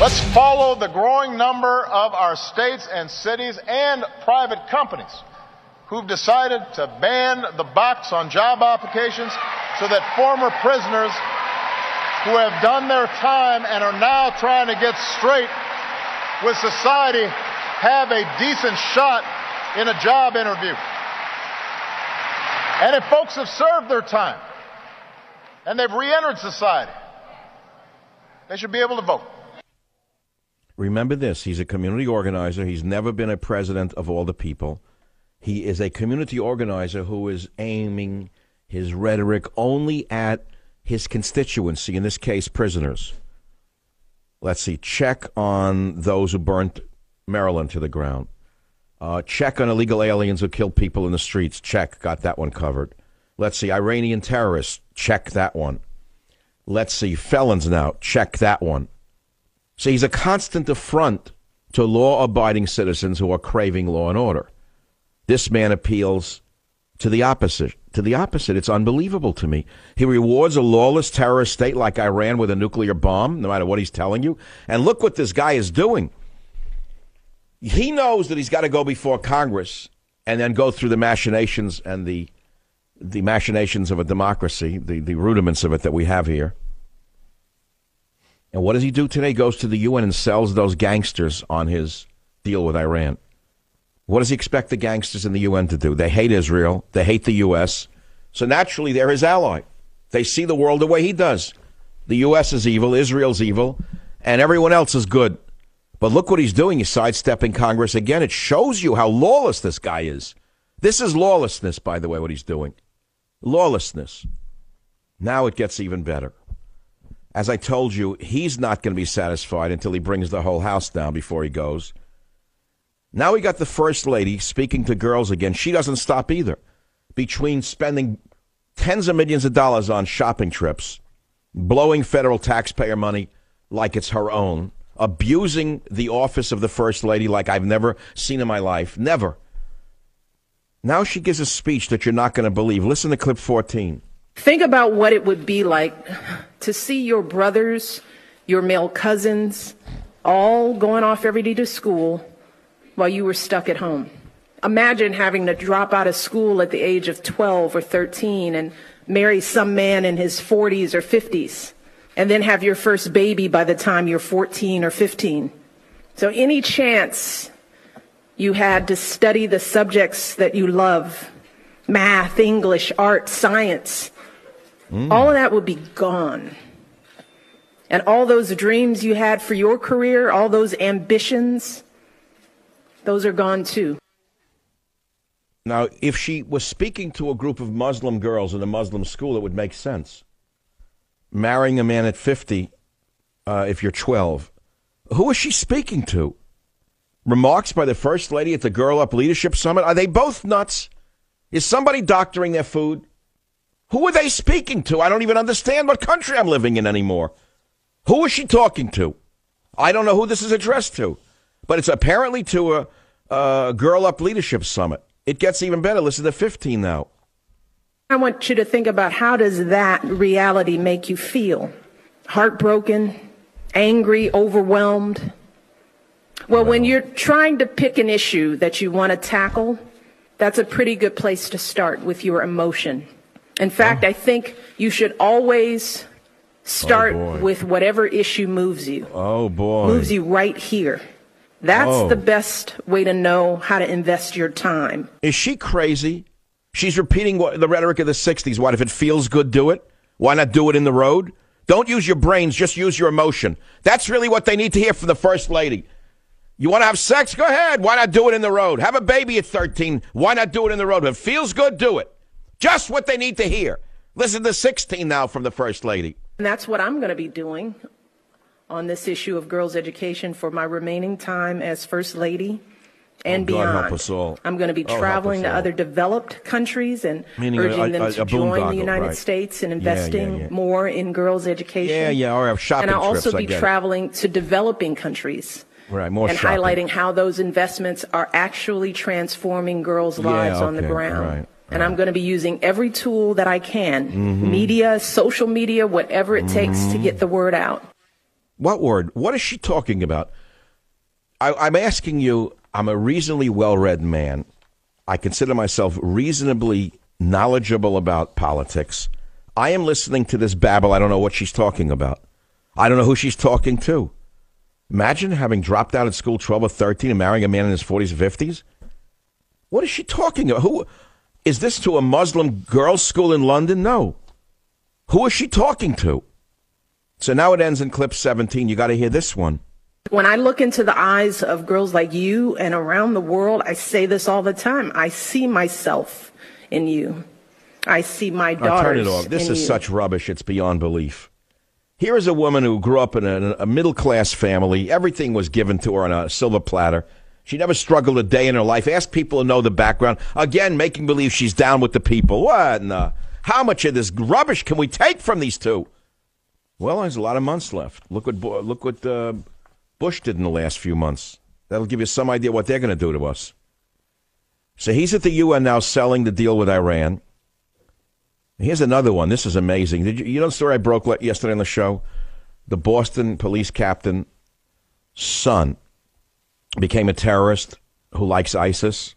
Let's follow the growing number of our states and cities and private companies who've decided to ban the box on job applications so that former prisoners who have done their time and are now trying to get straight with society have a decent shot in a job interview. And if folks have served their time and they've re entered society, they should be able to vote. Remember this he's a community organizer. He's never been a president of all the people. He is a community organizer who is aiming his rhetoric only at his constituency, in this case, prisoners. Let's see, check on those who burnt Maryland to the ground. Uh, check on illegal aliens who killed people in the streets. Check, got that one covered. Let's see, Iranian terrorists. Check that one. Let's see, felons now. Check that one. So he's a constant affront to law abiding citizens who are craving law and order. This man appeals to the opposite. To the opposite. It's unbelievable to me. He rewards a lawless terrorist state like Iran with a nuclear bomb, no matter what he's telling you. And look what this guy is doing. He knows that he's got to go before Congress and then go through the machinations and the the machinations of a democracy, the, the rudiments of it that we have here. And what does he do today? Goes to the UN and sells those gangsters on his deal with Iran. What does he expect the gangsters in the UN to do? They hate Israel. They hate the U.S. So naturally, they're his ally. They see the world the way he does. The U.S. is evil, Israel's evil, and everyone else is good. But look what he's doing. He's sidestepping Congress again. It shows you how lawless this guy is. This is lawlessness, by the way, what he's doing. Lawlessness. Now it gets even better. As I told you, he's not going to be satisfied until he brings the whole house down before he goes. Now we got the First Lady speaking to girls again. She doesn't stop either. Between spending tens of millions of dollars on shopping trips, blowing federal taxpayer money like it's her own, abusing the office of the First Lady like I've never seen in my life. Never. Now she gives a speech that you're not going to believe. Listen to clip 14. Think about what it would be like to see your brothers, your male cousins, all going off every day to school while you were stuck at home. Imagine having to drop out of school at the age of 12 or 13 and marry some man in his 40s or 50s, and then have your first baby by the time you're 14 or 15. So, any chance you had to study the subjects that you love math, English, art, science Mm. All of that would be gone. And all those dreams you had for your career, all those ambitions, those are gone too. Now, if she was speaking to a group of Muslim girls in a Muslim school, it would make sense. Marrying a man at 50, uh, if you're 12, who is she speaking to? Remarks by the First Lady at the Girl Up Leadership Summit? Are they both nuts? Is somebody doctoring their food? Who are they speaking to? I don't even understand what country I'm living in anymore. Who is she talking to? I don't know who this is addressed to, but it's apparently to a, a Girl Up Leadership Summit. It gets even better. Listen to 15 now. I want you to think about how does that reality make you feel? Heartbroken, angry, overwhelmed? Well, when you're trying to pick an issue that you want to tackle, that's a pretty good place to start with your emotion. In fact. I think you should always start oh with whatever issue moves you. Oh, boy. Moves you right here. That's oh. the best way to know how to invest your time. Is she crazy? She's repeating what, the rhetoric of the 60s. What, if it feels good, do it? Why not do it in the road? Don't use your brains, just use your emotion. That's really what they need to hear from the First Lady. You want to have sex? Go ahead. Why not do it in the road? Have a baby at 13. Why not do it in the road? If it feels good, do it. Just what they need to hear. Listen to 16 now from the First Lady. And that's what I'm going to be doing on this issue of girls' education for my remaining time as First Lady and oh, beyond. help us all. I'm going to be oh, traveling to other developed countries and Meaning urging a, them to a join the United right. States and investing yeah, yeah, yeah. more in girls' education. Yeah, yeah, or shopping And I'll trips, also be get it. traveling to developing countries. Right, more and shopping. highlighting how those investments are actually transforming girls' lives on the okay, ground. right. And I'm going to be using every tool that I can Mm-hmm. media, social media, whatever it takes to get the word out. What word? What is she talking about? I, I'm asking you, I'm a reasonably well read man. I consider myself reasonably knowledgeable about politics. I am listening to this babble. I don't know what she's talking about. I don't know who she's talking to. Imagine having dropped out of school 12 or 13 and marrying a man in his 40s or 50s. What is she talking about? Who? Is this to a Muslim girls' school in London? No. Who is she talking to? So now it ends in clip 17. You got to hear this one. When I look into the eyes of girls like you and around the world, I say this all the time. I see myself in you. I see my daughters. Oh, turn it off. This is you. such rubbish. It's beyond belief. Here is a woman who grew up in a, a middle class family. Everything was given to her on a silver platter. She never struggled a day in her life. Ask people to know the background. Again, making believe she's down with the people. What? No. How much of this rubbish can we take from these two? Well, there's a lot of months left. Look what look what uh, Bush did in the last few months. That'll give you some idea what they're going to do to us. So he's at the UN now selling the deal with Iran. Here's another one. This is amazing. Did you, you know the story I broke yesterday on the show? The Boston police captain son became a terrorist who likes ISIS.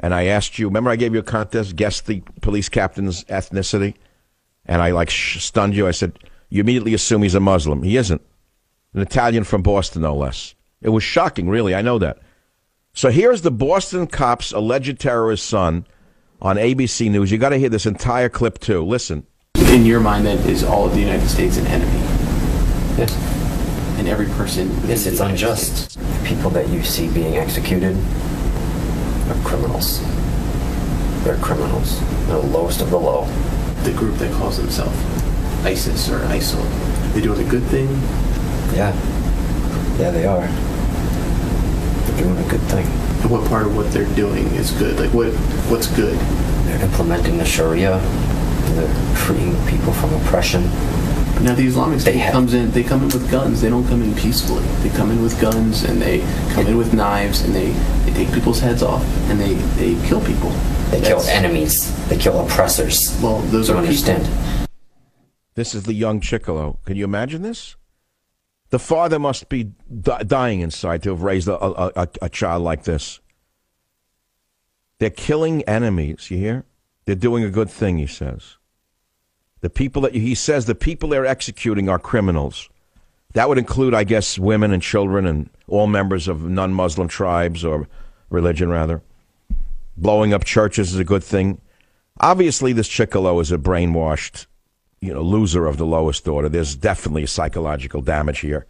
And I asked you, remember I gave you a contest, guess the police captain's ethnicity? And I like stunned you. I said, you immediately assume he's a Muslim. He isn't. An Italian from Boston, no less. It was shocking, really. I know that. So here's the Boston cop's alleged terrorist son on ABC News. You got to hear this entire clip, too. Listen. In your mind, then, is all of the United States an enemy? Yes. And every person. Yes, it's unjust. The people that you see being executed are criminals. They're criminals. They're the lowest of the low. The group that calls themselves ISIS or ISIL, they're doing a good thing? Yeah. Yeah, they are. They're doing a good thing. And what part of what they're doing is good? Like, what what's good? They're implementing the Sharia. They're freeing people from oppression. Now the Islamic State have, comes in. They come in with guns. They don't come in peacefully. They come in with guns and they come in with knives and they, they take people's heads off and they, they kill people. They That's, kill enemies. They kill oppressors. Well, those are understand. People. This is the young Ciccolo. Can you imagine this? The father must be di- dying inside to have raised a, a, a, a child like this. They're killing enemies, you hear? They're doing a good thing, he says. The people that he says the people they're executing are criminals. That would include, I guess, women and children and all members of non Muslim tribes or religion, rather. Blowing up churches is a good thing. Obviously, this Ciccolo is a brainwashed you know, loser of the lowest order. There's definitely psychological damage here.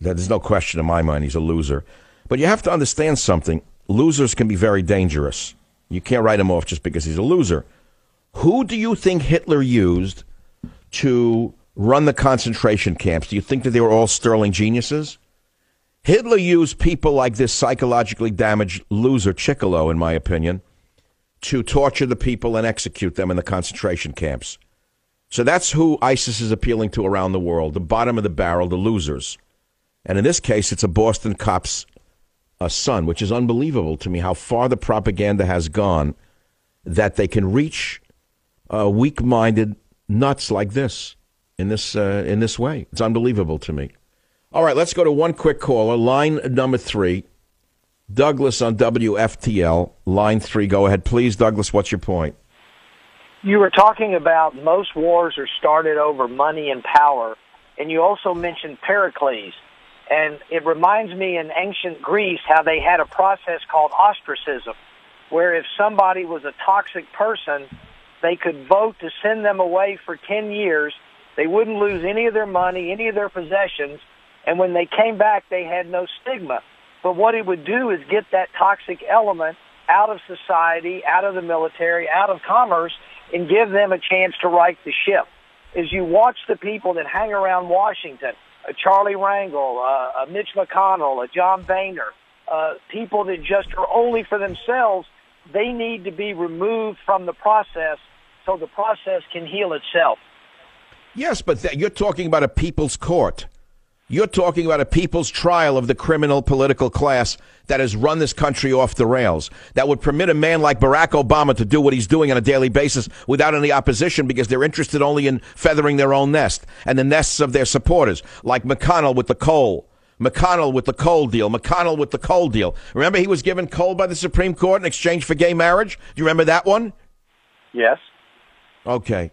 There's no question in my mind he's a loser. But you have to understand something. Losers can be very dangerous. You can't write him off just because he's a loser. Who do you think Hitler used to run the concentration camps? Do you think that they were all sterling geniuses? Hitler used people like this psychologically damaged loser Ciccolo, in my opinion, to torture the people and execute them in the concentration camps. So that's who ISIS is appealing to around the world the bottom of the barrel, the losers. And in this case, it's a Boston cop's uh, son, which is unbelievable to me how far the propaganda has gone that they can reach uh, weak minded nuts like this in this, uh, in this way. It's unbelievable to me. All right, let's go to one quick caller. Line number three. Douglas on WFTL. Line three. Go ahead, please. Douglas, what's your point? you were talking about most wars are started over money and power, and you also mentioned Pericles. And it reminds me in ancient Greece how they had a process called ostracism, where if somebody was a toxic person, they could vote to send them away for 10 years. They wouldn't lose any of their money, any of their possessions, and when they came back, they had no stigma. But what it would do is get that toxic element out of society, out of the military, out of commerce, and give them a chance to right the ship. As you watch the people that hang around Washington, a Charlie Rangel, uh, a Mitch McConnell, a John Boehner, uh, people that just are only for themselves, they need to be removed from the process so the process can heal itself. Yes, but th- you're talking about a people's court. You're talking about a people's trial of the criminal political class that has run this country off the rails, that would permit a man like Barack Obama to do what he's doing on a daily basis without any opposition because they're interested only in feathering their own nest and the nests of their supporters, like McConnell with the coal. McConnell with the coal deal. McConnell with the coal deal. Remember he was given coal by the Supreme Court in exchange for gay marriage? Do you remember that one? Yes. Okay.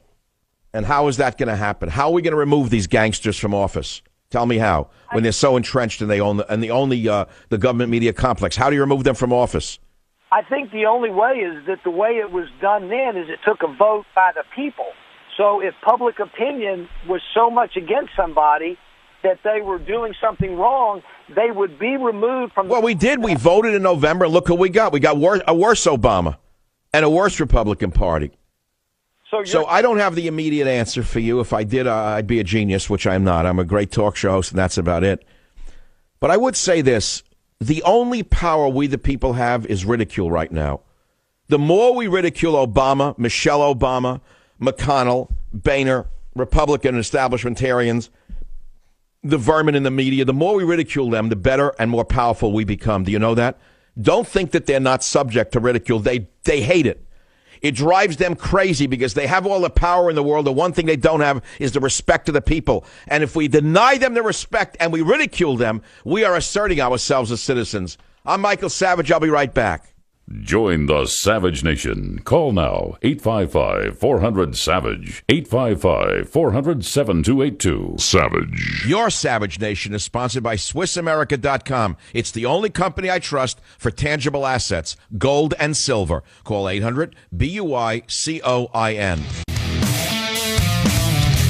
And how is that going to happen? How are we going to remove these gangsters from office? Tell me how. When they're so entrenched and they own the, and the only uh, the government media complex, how do you remove them from office? I think the only way is that the way it was done then is it took a vote by the people. So if public opinion was so much against somebody that they were doing something wrong, they would be removed from. Well, we did. We voted in November. Look who we got. We got wor- a worse Obama and a worse Republican Party. So, so I don't have the immediate answer for you. If I did, uh, I'd be a genius, which I'm not. I'm a great talk show host, and that's about it. But I would say this the only power we, the people, have is ridicule right now. The more we ridicule Obama, Michelle Obama, McConnell, Boehner, Republican establishmentarians, the vermin in the media, the more we ridicule them, the better and more powerful we become. Do you know that? Don't think that they're not subject to ridicule. They, they hate it. It drives them crazy because they have all the power in the world. The one thing they don't have is the respect of the people. And if we deny them the respect and we ridicule them, we are asserting ourselves as citizens. I'm Michael Savage. I'll be right back. Join the Savage Nation. Call now 855 400 Savage. 855 400 7282. Savage. Your Savage Nation is sponsored by SwissAmerica.com. It's the only company I trust for tangible assets, gold and silver. Call 800 B U I C O I N.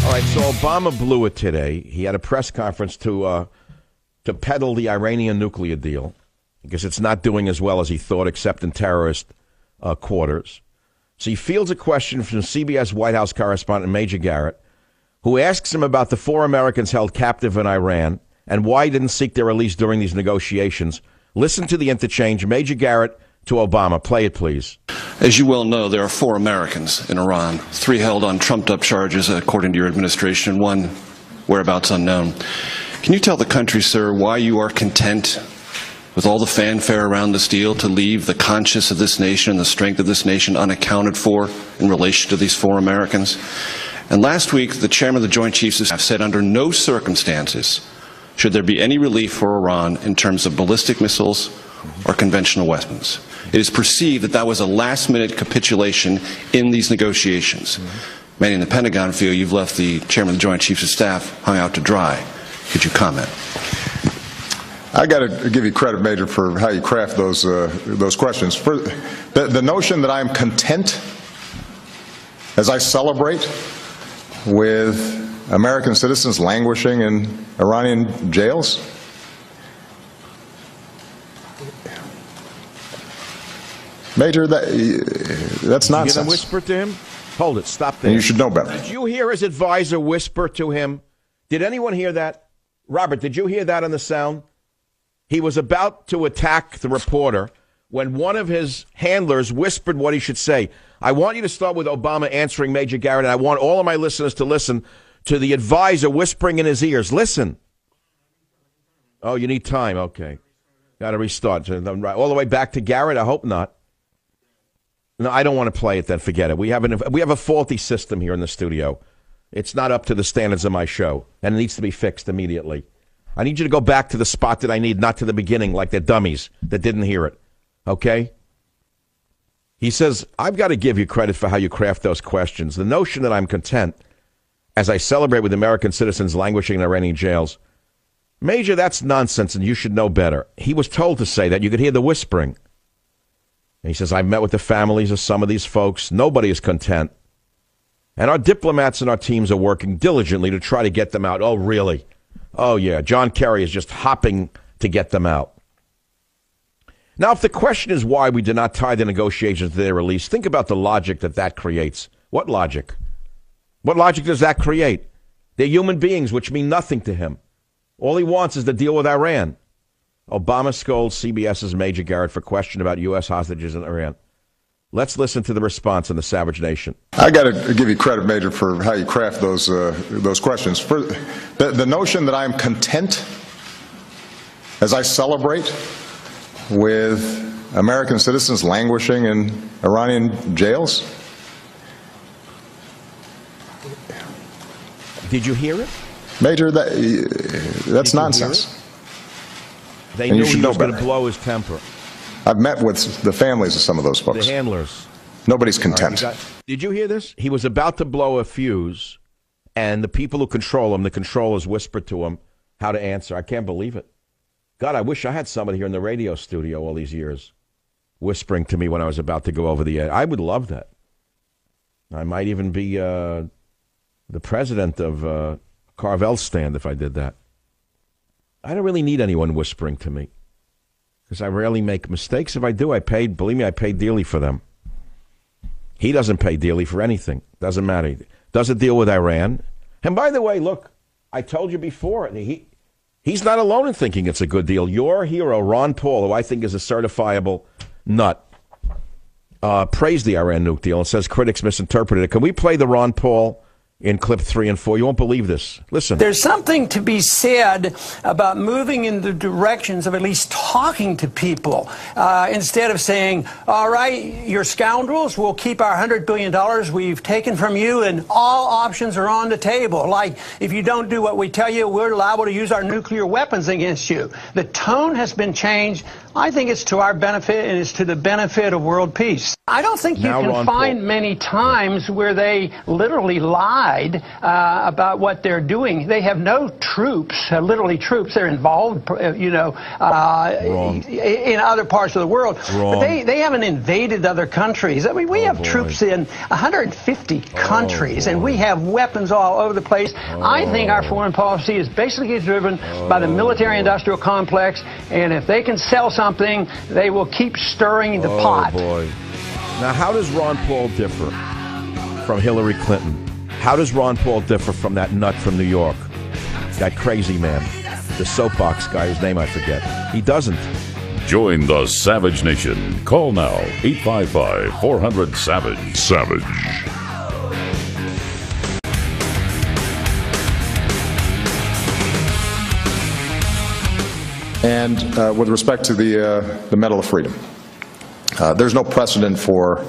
All right, so Obama blew it today. He had a press conference to uh, to peddle the Iranian nuclear deal because it's not doing as well as he thought, except in terrorist uh, quarters. So he fields a question from CBS White House correspondent Major Garrett, who asks him about the four Americans held captive in Iran and why he didn't seek their release during these negotiations. Listen to the interchange. Major Garrett to Obama. Play it, please. As you well know, there are four Americans in Iran, three held on trumped up charges, according to your administration, one whereabouts unknown. Can you tell the country, sir, why you are content with all the fanfare around this deal to leave the conscience of this nation and the strength of this nation unaccounted for in relation to these four Americans. And last week, the chairman of the Joint Chiefs of Staff said under no circumstances should there be any relief for Iran in terms of ballistic missiles or conventional weapons. It is perceived that that was a last minute capitulation in these negotiations. Many in the Pentagon feel you've left the chairman of the Joint Chiefs of Staff hung out to dry. Could you comment? I got to give you credit, Major, for how you craft those uh, those questions. For the, the notion that I'm content as I celebrate with American citizens languishing in Iranian jails. Major, that, that's nonsense. You whisper to him? Hold it. Stop there. And you should know better. Did you hear his advisor whisper to him? Did anyone hear that? Robert, did you hear that on the sound? He was about to attack the reporter when one of his handlers whispered what he should say. I want you to start with Obama answering Major Garrett, and I want all of my listeners to listen to the advisor whispering in his ears. Listen. Oh, you need time. Okay. Got to restart. All the way back to Garrett? I hope not. No, I don't want to play it then. Forget it. We have, an, we have a faulty system here in the studio. It's not up to the standards of my show, and it needs to be fixed immediately. I need you to go back to the spot that I need, not to the beginning like the dummies that didn't hear it. Okay? He says, I've got to give you credit for how you craft those questions. The notion that I'm content as I celebrate with American citizens languishing in Iranian jails. Major, that's nonsense, and you should know better. He was told to say that. You could hear the whispering. And he says, I've met with the families of some of these folks. Nobody is content. And our diplomats and our teams are working diligently to try to get them out. Oh, really? Oh, yeah, John Kerry is just hopping to get them out. Now, if the question is why we did not tie the negotiations to their release, think about the logic that that creates. What logic? What logic does that create? They're human beings, which mean nothing to him. All he wants is to deal with Iran. Obama scolds CBS's Major Garrett for question about U.S. hostages in Iran. Let's listen to the response in the Savage Nation. I got to give you credit, Major, for how you craft those uh, those questions. For the, the notion that I'm content as I celebrate with American citizens languishing in Iranian jails. Did you hear it, Major? That that's nonsense. They and knew he was going to blow his temper. I've met with the families of some of those folks. The handlers. Nobody's content. Right, got, did you hear this? He was about to blow a fuse, and the people who control him, the controllers, whispered to him how to answer. I can't believe it. God, I wish I had somebody here in the radio studio all these years. whispering to me when I was about to go over the edge. I would love that. I might even be uh, the president of uh, Carvel stand if I did that. I don't really need anyone whispering to me because I rarely make mistakes. If I do, I paid. Believe me, I paid dearly for them. He doesn't pay dearly for anything. Doesn't matter. Does a deal with Iran. And by the way, look, I told you before, he he's not alone in thinking it's a good deal. Your hero, Ron Paul, who I think is a certifiable nut, uh, praised the Iran nuke deal and says critics misinterpreted it. Can we play the Ron Paul in clip three and four. You won't believe this. Listen. There's something to be said about moving in the directions of at least talking to people uh, instead of saying, all right, you're scoundrels, we'll keep our $100 billion we've taken from you, and all options are on the table. Like, if you don't do what we tell you, we're liable to use our nuclear weapons against you. The tone has been changed. I think it's to our benefit and it's to the benefit of world peace. I don't think you can Ron find Paul. many times where they literally lied uh, about what they're doing. They have no troops, uh, literally troops. They're involved, uh, you know, uh, in other parts of the world. Wrong. But they, they haven't invaded other countries. I mean, we have boy. troops in 150 countries, and we have weapons all over the place. I think our foreign policy is basically driven by the military-industrial complex, and if they can sell something, they will keep stirring the oh, pot. boy. Now, how does Ron Paul differ from Hillary Clinton? How does Ron Paul differ from that nut from New York? That crazy man. The soapbox guy whose name I forget. He doesn't. Join the Savage Nation. Call now 855 400 Savage. Savage. And uh, with respect to the, uh, the Medal of Freedom, uh, there's no precedent for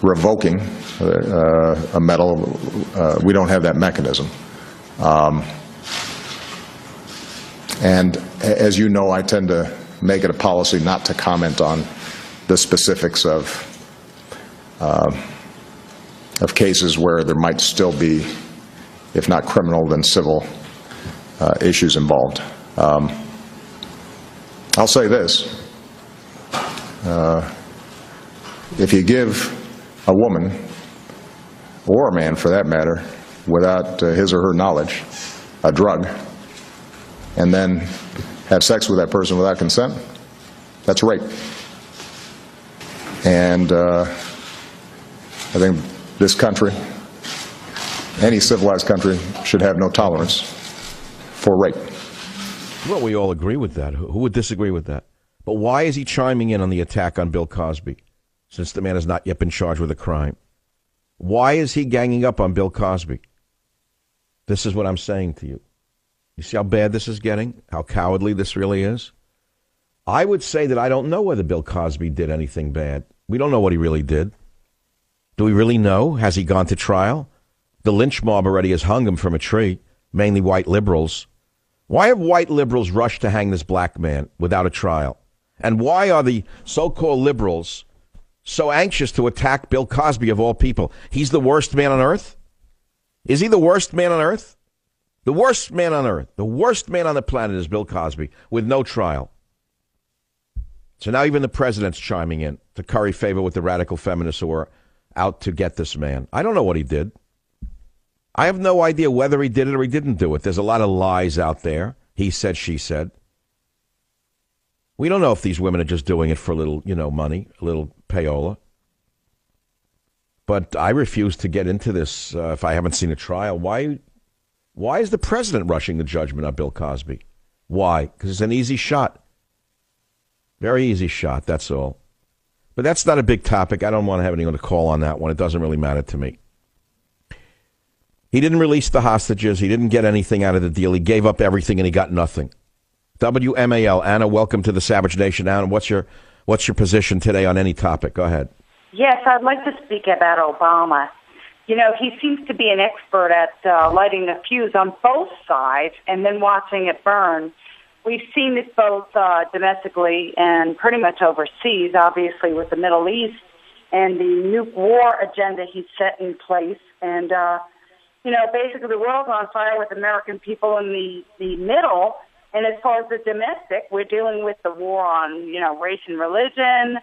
revoking uh, a medal. Uh, we don't have that mechanism. Um, and as you know, I tend to make it a policy not to comment on the specifics of, of cases where there might still be, if not criminal, then civil uh, issues involved. Um, I'll say this. Uh, If you give a woman, or a man for that matter, without uh, his or her knowledge, a drug, and then have sex with that person without consent, that's rape. And uh, I think this country, any civilized country, should have no tolerance for rape. Well, we all agree with that. Who would disagree with that? But why is he chiming in on the attack on Bill Cosby, since the man has not yet been charged with a crime? Why is he ganging up on Bill Cosby? This is what I'm saying to you. You see how bad this is getting? How cowardly this really is? I would say that I don't know whether Bill Cosby did anything bad. We don't know what he really did. Do we really know? Has he gone to trial? The lynch mob already has hung him from a tree, mainly white liberals. Why have white liberals rushed to hang this black man without a trial? And why are the so called liberals so anxious to attack Bill Cosby of all people? He's the worst man on earth? Is he the worst man on earth? The worst man on earth, the worst man on the planet is Bill Cosby with no trial. So now even the president's chiming in to curry favor with the radical feminists who are out to get this man. I don't know what he did. I have no idea whether he did it or he didn't do it. There's a lot of lies out there. He said, she said. We don't know if these women are just doing it for a little, you know, money, a little payola. But I refuse to get into this uh, if I haven't seen a trial. Why? Why is the president rushing the judgment on Bill Cosby? Why? Because it's an easy shot. Very easy shot. That's all. But that's not a big topic. I don't want to have anyone to call on that one. It doesn't really matter to me. He didn't release the hostages. He didn't get anything out of the deal. He gave up everything and he got nothing. WMAL, Anna, welcome to the Savage Nation. Anna, what's your what's your position today on any topic? Go ahead. Yes, I'd like to speak about Obama. You know, he seems to be an expert at uh, lighting the fuse on both sides and then watching it burn. We've seen this both uh, domestically and pretty much overseas, obviously, with the Middle East and the nuke war agenda he's set in place. And, uh, you know, basically the world's on fire with American people in the, the middle. And as far as the domestic, we're dealing with the war on, you know, race and religion,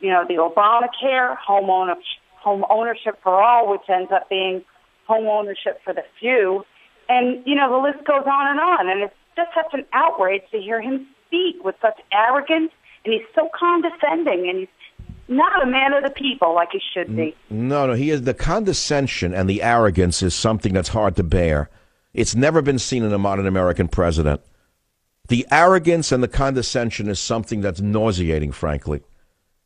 you know, the Obamacare, home, owner, home ownership for all, which ends up being home ownership for the few. And, you know, the list goes on and on. And it's just such an outrage to hear him speak with such arrogance. And he's so condescending and he's not a man of the people like he should be. No, no, he is the condescension and the arrogance is something that's hard to bear. It's never been seen in a modern American president. The arrogance and the condescension is something that's nauseating, frankly,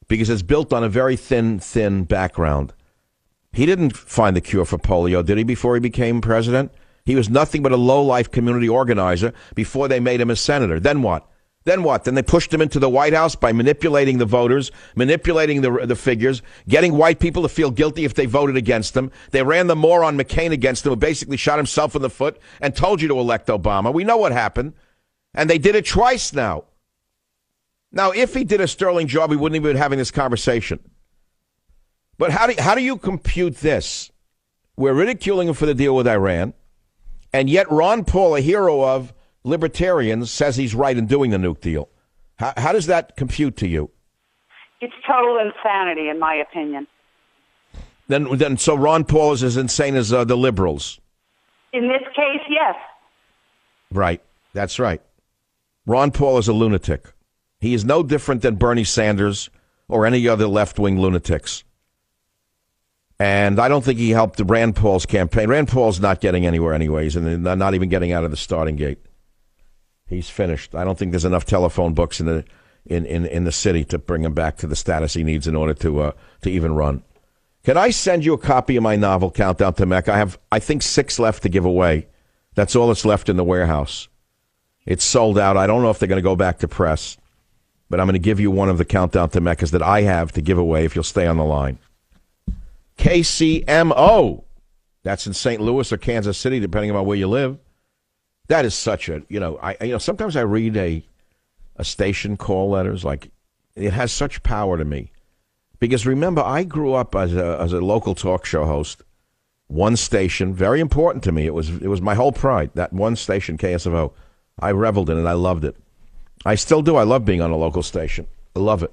because it's built on a very thin, thin background. He didn't find the cure for polio, did he, before he became president? He was nothing but a low-life community organizer before they made him a senator. Then what? Then what? Then they pushed him into the White House by manipulating the voters, manipulating the, the figures, getting white people to feel guilty if they voted against them. They ran the moron McCain against him, who basically shot himself in the foot and told you to elect Obama. We know what happened. And they did it twice now. Now, if he did a sterling job, we wouldn't even be having this conversation. But how do, how do you compute this? We're ridiculing him for the deal with Iran, and yet Ron Paul, a hero of libertarians says he's right in doing the nuke deal. How, how does that compute to you? It's total insanity, in my opinion. Then, then, so Ron Paul is as insane as uh, the liberals. In this case, yes. Right. That's right. Ron Paul is a lunatic. He is no different than Bernie Sanders or any other left wing lunatics. And I don't think he helped the Rand Paul's campaign. Rand Paul's not getting anywhere, anyways, and not even getting out of the starting gate. He's finished. I don't think there's enough telephone books in the in, in, in the city to bring him back to the status he needs in order to uh, to even run. Can I send you a copy of my novel Countdown to Mecca? I have I think six left to give away. That's all that's left in the warehouse. It's sold out. I don't know if they're going to go back to press, but I'm going to give you one of the Countdown to Meccas that I have to give away if you'll stay on the line. KCMO. That's in St. Louis or Kansas City, depending on where you live. That is such a you know I you know sometimes I read a a station call letters like it has such power to me. Because remember I grew up as a as a local talk show host. One station very important to me. It was it was my whole pride that one station KSFO I reveled in it. I loved it. I still do. I love being on a local station. I love it.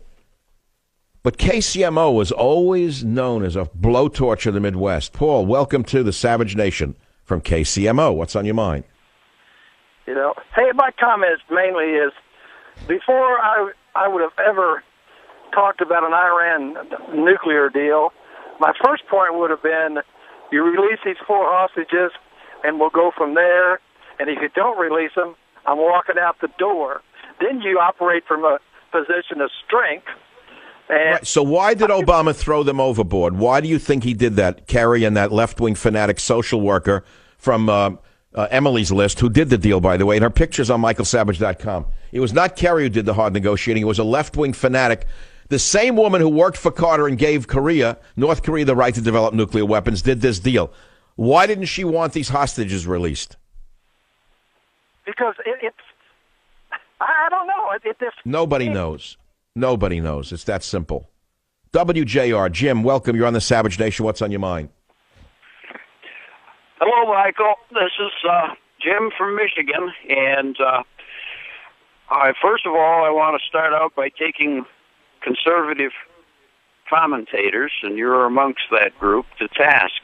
But KCMO was always known as a blowtorch of the Midwest. Paul welcome to the Savage Nation from KCMO what's on your mind you know, hey, my comment mainly is before I I would have ever talked about an Iran nuclear deal, my first point would have been you release these four hostages and we'll go from there. And if you don't release them, I'm walking out the door. Then you operate from a position of strength. Right. So why did Obama throw them overboard? Why do you think he did that? Kerry and that left wing fanatic social worker from uh, uh, Emily's list, who did the deal, by the way, and her picture's on michaelsavage.com. It was not Kerry who did the hard negotiating. It was a left wing fanatic. The same woman who worked for Carter and gave Korea, North Korea, the right to develop nuclear weapons, did this deal. Why didn't she want these hostages released? Because it, it's, I don't know. It, it, Nobody knows. Nobody knows. It's that simple. WJR, Jim, welcome. You're on the Savage Nation. What's on your mind? Hello, Michael. This is uh, Jim from Michigan, and uh, I first of all I want to start out by taking conservative commentators, and you're amongst that group, to task.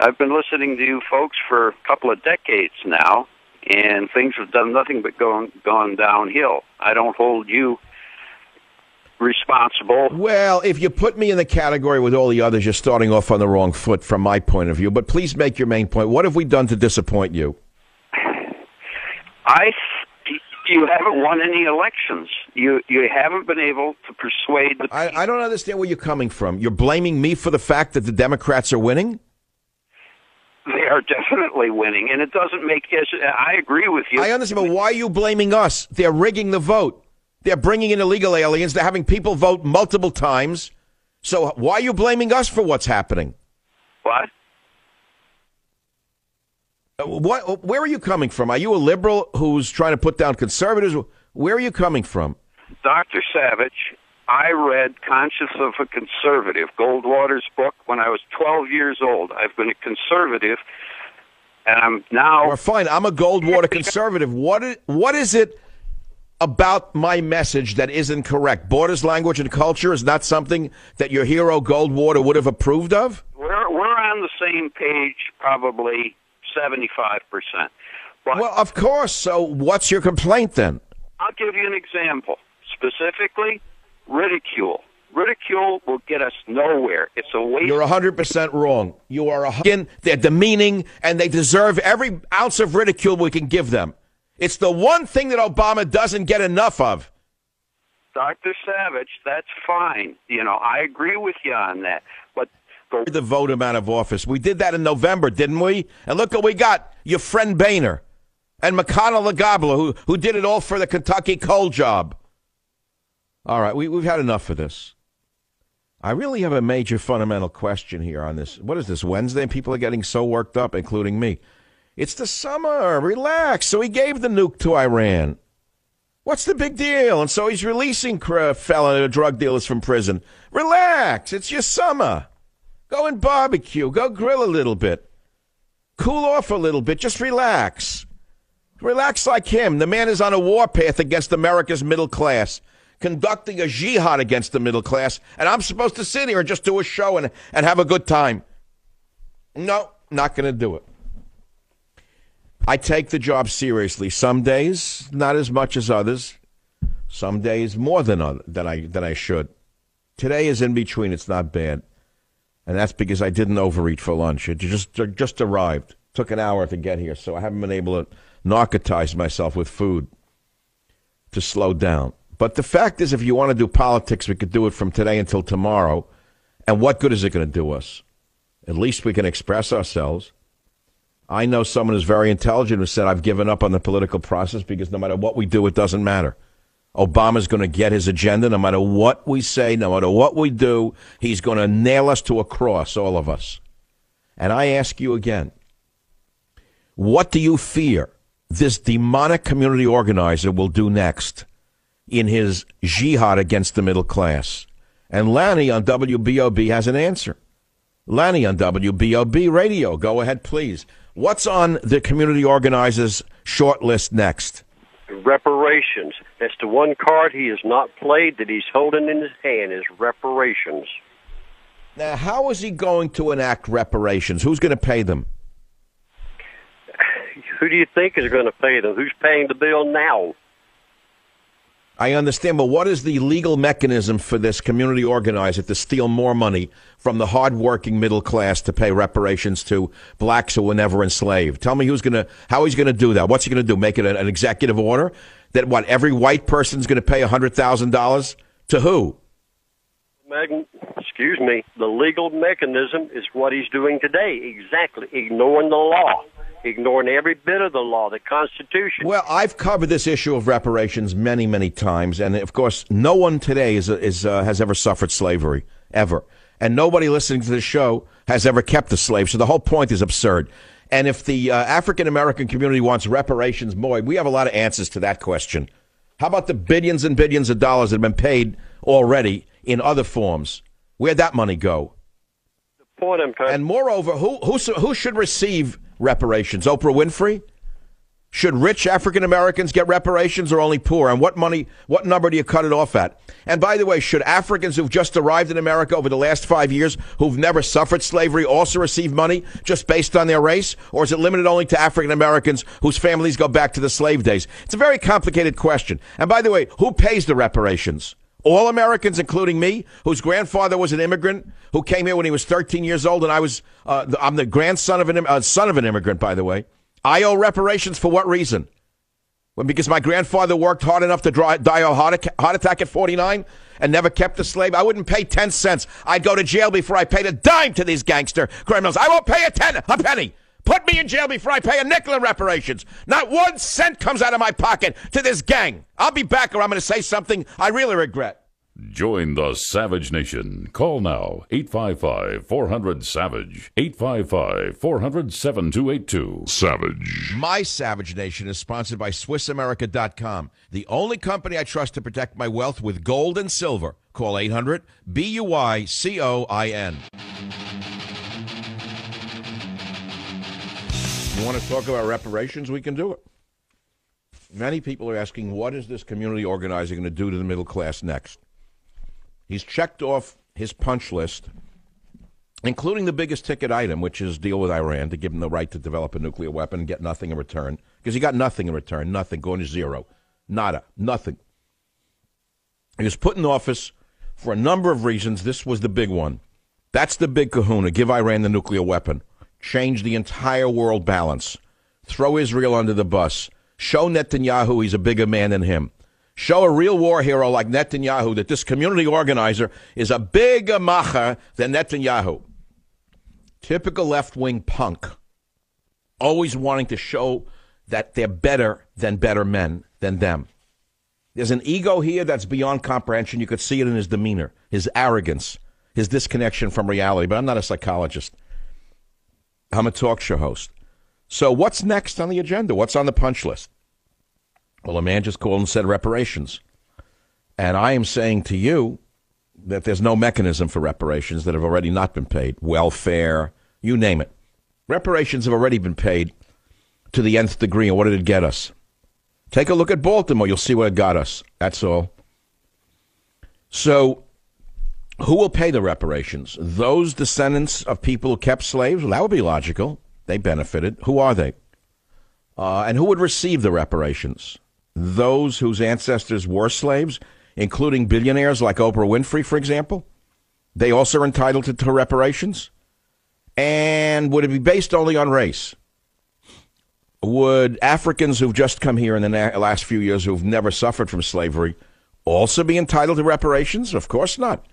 I've been listening to you folks for a couple of decades now, and things have done nothing but gone gone downhill. I don't hold you responsible. Well, if you put me in the category with all the others, you're starting off on the wrong foot from my point of view. But please make your main point. What have we done to disappoint you? I you haven't won any elections. You you haven't been able to persuade the. I, I don't understand where you're coming from. You're blaming me for the fact that the Democrats are winning. They are definitely winning, and it doesn't make. I agree with you. I understand, but why are you blaming us? They're rigging the vote. They're bringing in illegal aliens. They're having people vote multiple times. So why are you blaming us for what's happening? What? Uh, what? Where are you coming from? Are you a liberal who's trying to put down conservatives? Where are you coming from? Dr. Savage, I read Conscience of a Conservative, Goldwater's book, when I was 12 years old. I've been a conservative, and I'm now. Well, fine. I'm a Goldwater conservative. What is, what is it about my message that isn't correct? Borders, language, and culture is not something that your hero Goldwater would have approved of? We're, we're on the same page, probably 75%. But well, of course. So what's your complaint then? I'll give you an example. Specifically, ridicule. Ridicule will get us nowhere. It's a waste. You're 100% wrong. You are a they're demeaning and they deserve every ounce of ridicule we can give them. It's the one thing that Obama doesn't get enough of. Dr. Savage, that's fine. You know, I agree with you on that. But the, the vote him out of office. We did that in November, didn't we? And look what we got. Your friend Boehner and McConnell the Gobbler, who, who did it all for the Kentucky coal job. All right, we, we've had enough of this. I really have a major fundamental question here on this. What is this, Wednesday? And people are getting so worked up, including me. It's the summer. Relax. So he gave the nuke to Iran. What's the big deal? And so he's releasing uh, felon uh, drug dealers from prison. Relax. It's your summer. Go and barbecue. Go grill a little bit. Cool off a little bit. Just relax. Relax like him. The man is on a warpath against America's middle class conducting a jihad against the middle class, and I'm supposed to sit here and just do a show and, and have a good time. No, not going to do it. I take the job seriously. Some days, not as much as others. Some days, more than other, than I than I should. Today is in between. It's not bad, and that's because I didn't overeat for lunch. It just just arrived. Took an hour to get here, so I haven't been able to narcotize myself with food to slow down. But the fact is, if you want to do politics, we could do it from today until tomorrow. And what good is it going to do us? At least we can express ourselves. I know someone who's very intelligent who said, I've given up on the political process because no matter what we do, it doesn't matter. Obama's going to get his agenda no matter what we say, no matter what we do. He's going to nail us to a cross, all of us. And I ask you again, what do you fear this demonic community organizer will do next? in his jihad against the middle class? And Lanny on WBOB has an answer. Lanny on WBOB radio. Go ahead, please. What's on the community organizers' short list next? Reparations. That's the one card he has not played that he's holding in his hand is reparations. Now, how is he going to enact reparations? Who's going to pay them? Who do you think is going to pay them? Who's paying the bill now? I understand, but what is the legal mechanism for this community organizer to steal more money from the hardworking middle class to pay reparations to blacks who were never enslaved? Tell me who's going to, how he's going to do that. What's he going to do? Make it an, executive order that what every white person's going to pay hundred thousand dollars to who? Excuse me. The legal mechanism is what he's doing today. Exactly, ignoring the law ignoring every bit of the law, the Constitution. Well, I've covered this issue of reparations many, many times, and of course, no one today is, is uh, has ever suffered slavery ever, and nobody listening to this show has ever kept a slave. So the whole point is absurd. And if the uh, African American community wants reparations, boy, we have a lot of answers to that question. How about the billions and billions of dollars that have been paid already in other forms? Where'd that money go? And moreover, who, who, who should receive reparations? Oprah Winfrey? Should rich African Americans get reparations or only poor? And what money, what number do you cut it off at? And by the way, should Africans who've just arrived in America over the last five years who've never suffered slavery also receive money just based on their race? Or is it limited only to African Americans whose families go back to the slave days? It's a very complicated question. And by the way, who pays the reparations? All Americans, including me, whose grandfather was an immigrant, who came here when he was 13 years old, and I was, uh, I'm the grandson of an, uh, son of an immigrant, by the way. I owe reparations for what reason? Well, because my grandfather worked hard enough to die of a heart attack at 49 and never kept a slave. I wouldn't pay 10 cents. I'd go to jail before I paid a dime to these gangster criminals. I won't pay a, ten, a penny. Put me in jail before I pay a nickel in reparations. Not one cent comes out of my pocket to this gang. I'll be back or I'm going to say something I really regret. Join the Savage Nation. Call now 855 400 Savage. 855 400 7282. Savage. My Savage Nation is sponsored by SwissAmerica.com, the only company I trust to protect my wealth with gold and silver. Call 800 B U I C O I N. You want to talk about reparations? We can do it. many people are asking, what is this community organizer going to do to the middle class next? He's checked off his punch list, including the biggest ticket item, which is deal with Iran to give him the right to develop a nuclear weapon and get nothing in return. Because he got nothing in return, nothing, going to zero. Nada, nothing. He was put in office for a number of reasons. This was the big one. That's the big kahuna. Give Iran the nuclear weapon. Change the entire world balance. Throw Israel under the bus. Show Netanyahu he's a bigger man than him. Show a real war hero like Netanyahu that this community organizer is a bigger macher than Netanyahu. Typical left wing punk. Always wanting to show that they're better than better men than them. There's an ego here that's beyond comprehension. You could see it in his demeanor, his arrogance, his disconnection from reality. But I'm not a psychologist. I'm a talk show host. So what's next on the agenda? What's on the punch list? Well, a man just called and said reparations. And I am saying to you that there's no mechanism for reparations that have already not been paid. Welfare, you name it. Reparations have already been paid to the nth degree. And what did it get us? Take a look at Baltimore. You'll see what it got us. That's all. So, who will pay the reparations? Those descendants of people who kept slaves? Well, that would be logical. They benefited. Who are they? Uh, and who would receive the reparations? Those whose ancestors were slaves, including billionaires like Oprah Winfrey, for example? They also are entitled to, to reparations? And would it be based only on race? Would Africans who've just come here in the last few years who've never suffered from slavery also be entitled to reparations? Of course not.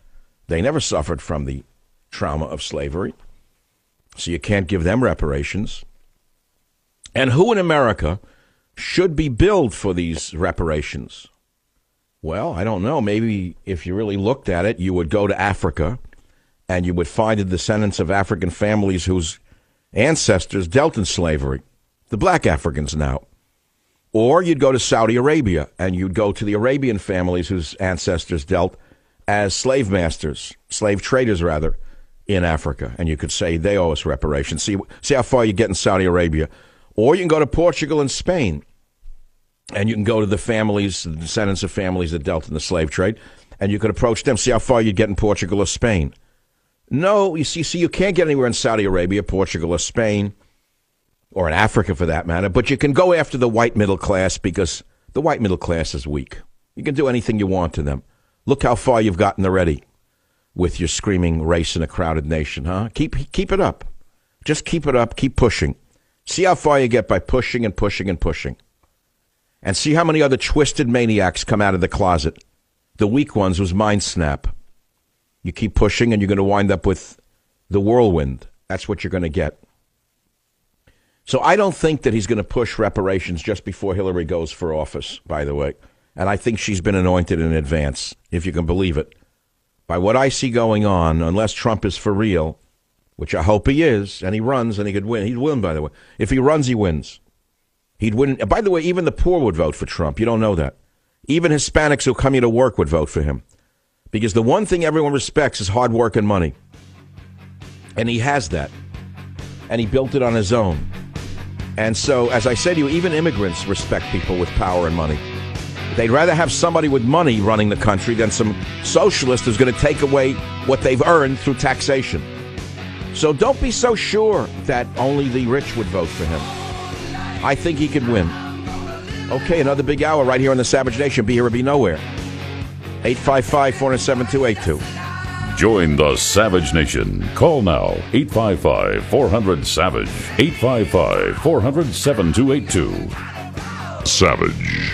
They never suffered from the trauma of slavery. So you can't give them reparations. And who in America should be billed for these reparations? Well, I don't know. Maybe if you really looked at it, you would go to Africa and you would find the descendants of African families whose ancestors dealt in slavery, the black Africans now. Or you'd go to Saudi Arabia and you'd go to the Arabian families whose ancestors dealt as slave masters, slave traders rather, in Africa, and you could say they owe us reparations. See, see how far you get in Saudi Arabia. Or you can go to Portugal and Spain, and you can go to the families, the descendants of families that dealt in the slave trade, and you could approach them, see how far you'd get in Portugal or Spain. No, you see, see, you can't get anywhere in Saudi Arabia, Portugal, or Spain, or in Africa for that matter, but you can go after the white middle class because the white middle class is weak. You can do anything you want to them. Look how far you've gotten already with your screaming race in a crowded nation, huh? Keep keep it up. Just keep it up. Keep pushing. See how far you get by pushing and pushing and pushing. And see how many other twisted maniacs come out of the closet. The weak ones was mind snap. You keep pushing and you're going to wind up with the whirlwind. That's what you're going to get. So I don't think that he's going to push reparations just before Hillary goes for office, by the way. And I think she's been anointed in advance, if you can believe it by what I see going on, unless Trump is for real, which I hope he is, and he runs and he could win. He'd win, by the way. If he runs, he wins. He'd win. By the way, even the poor would vote for Trump. You don't know that. Even Hispanics who come here to work would vote for him. Because the one thing everyone respects is hard work and money. And he has that. And he built it on his own. And so, as I said to you, even immigrants respect people with power and money. They'd rather have somebody with money running the country than some socialist who's going to take away what they've earned through taxation. So don't be so sure that only the rich would vote for him. I think he could win. Okay, another big hour right here on the Savage Nation. Be here or be nowhere. 855 407 282. Join the Savage Nation. Call now 855 400 Savage. 855 400 7282. Savage.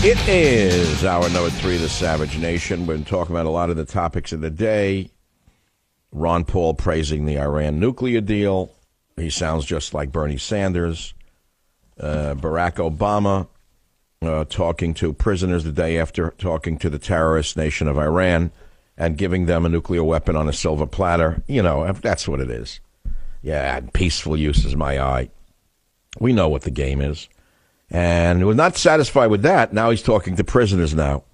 It is hour number three of the Savage Nation. We've been talking about a lot of the topics of the day. Ron Paul praising the Iran nuclear deal. He sounds just like Bernie Sanders. Uh, Barack Obama uh, talking to prisoners the day after talking to the terrorist nation of Iran and giving them a nuclear weapon on a silver platter. You know, that's what it is. Yeah, peaceful use is my eye. We know what the game is. And was not satisfied with that. Now he's talking to prisoners now.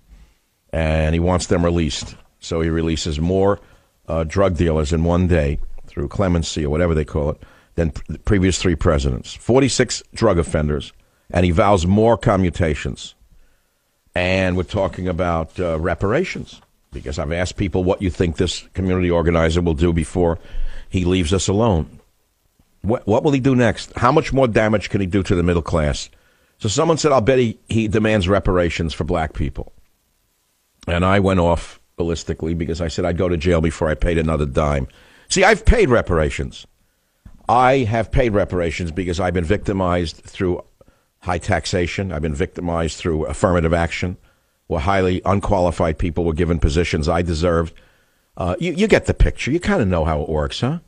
And he wants them released. So he releases more uh, drug dealers in one day through clemency or whatever they call it than the previous three presidents. 46 drug offenders. And he vows more commutations. And we're talking about uh, reparations because I've asked people what you think this community organizer will do before he leaves us alone. What, what will he do next? How much more damage can he do to the middle class? So someone said, I'll bet he, he demands reparations for black people. And I went off ballistically because I said I'd go to jail before I paid another dime. See, I've paid reparations. I have paid reparations because I've been victimized through high taxation. I've been victimized through affirmative action, where highly unqualified people were given positions I deserved. Uh, you, you get the picture. You kind of know how it works, huh?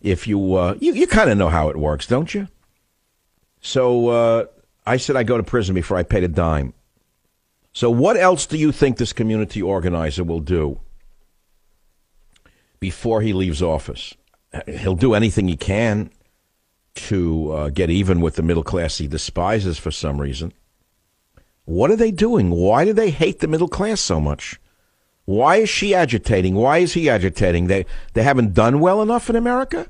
If you, uh, you, you kind of know how it works, don't you? So uh, I said I go to prison before I paid a dime. So what else do you think this community organizer will do before he leaves office? He'll do anything he can to uh, get even with the middle class he despises for some reason. What are they doing? Why do they hate the middle class so much? Why is she agitating? Why is he agitating? They they haven't done well enough in America.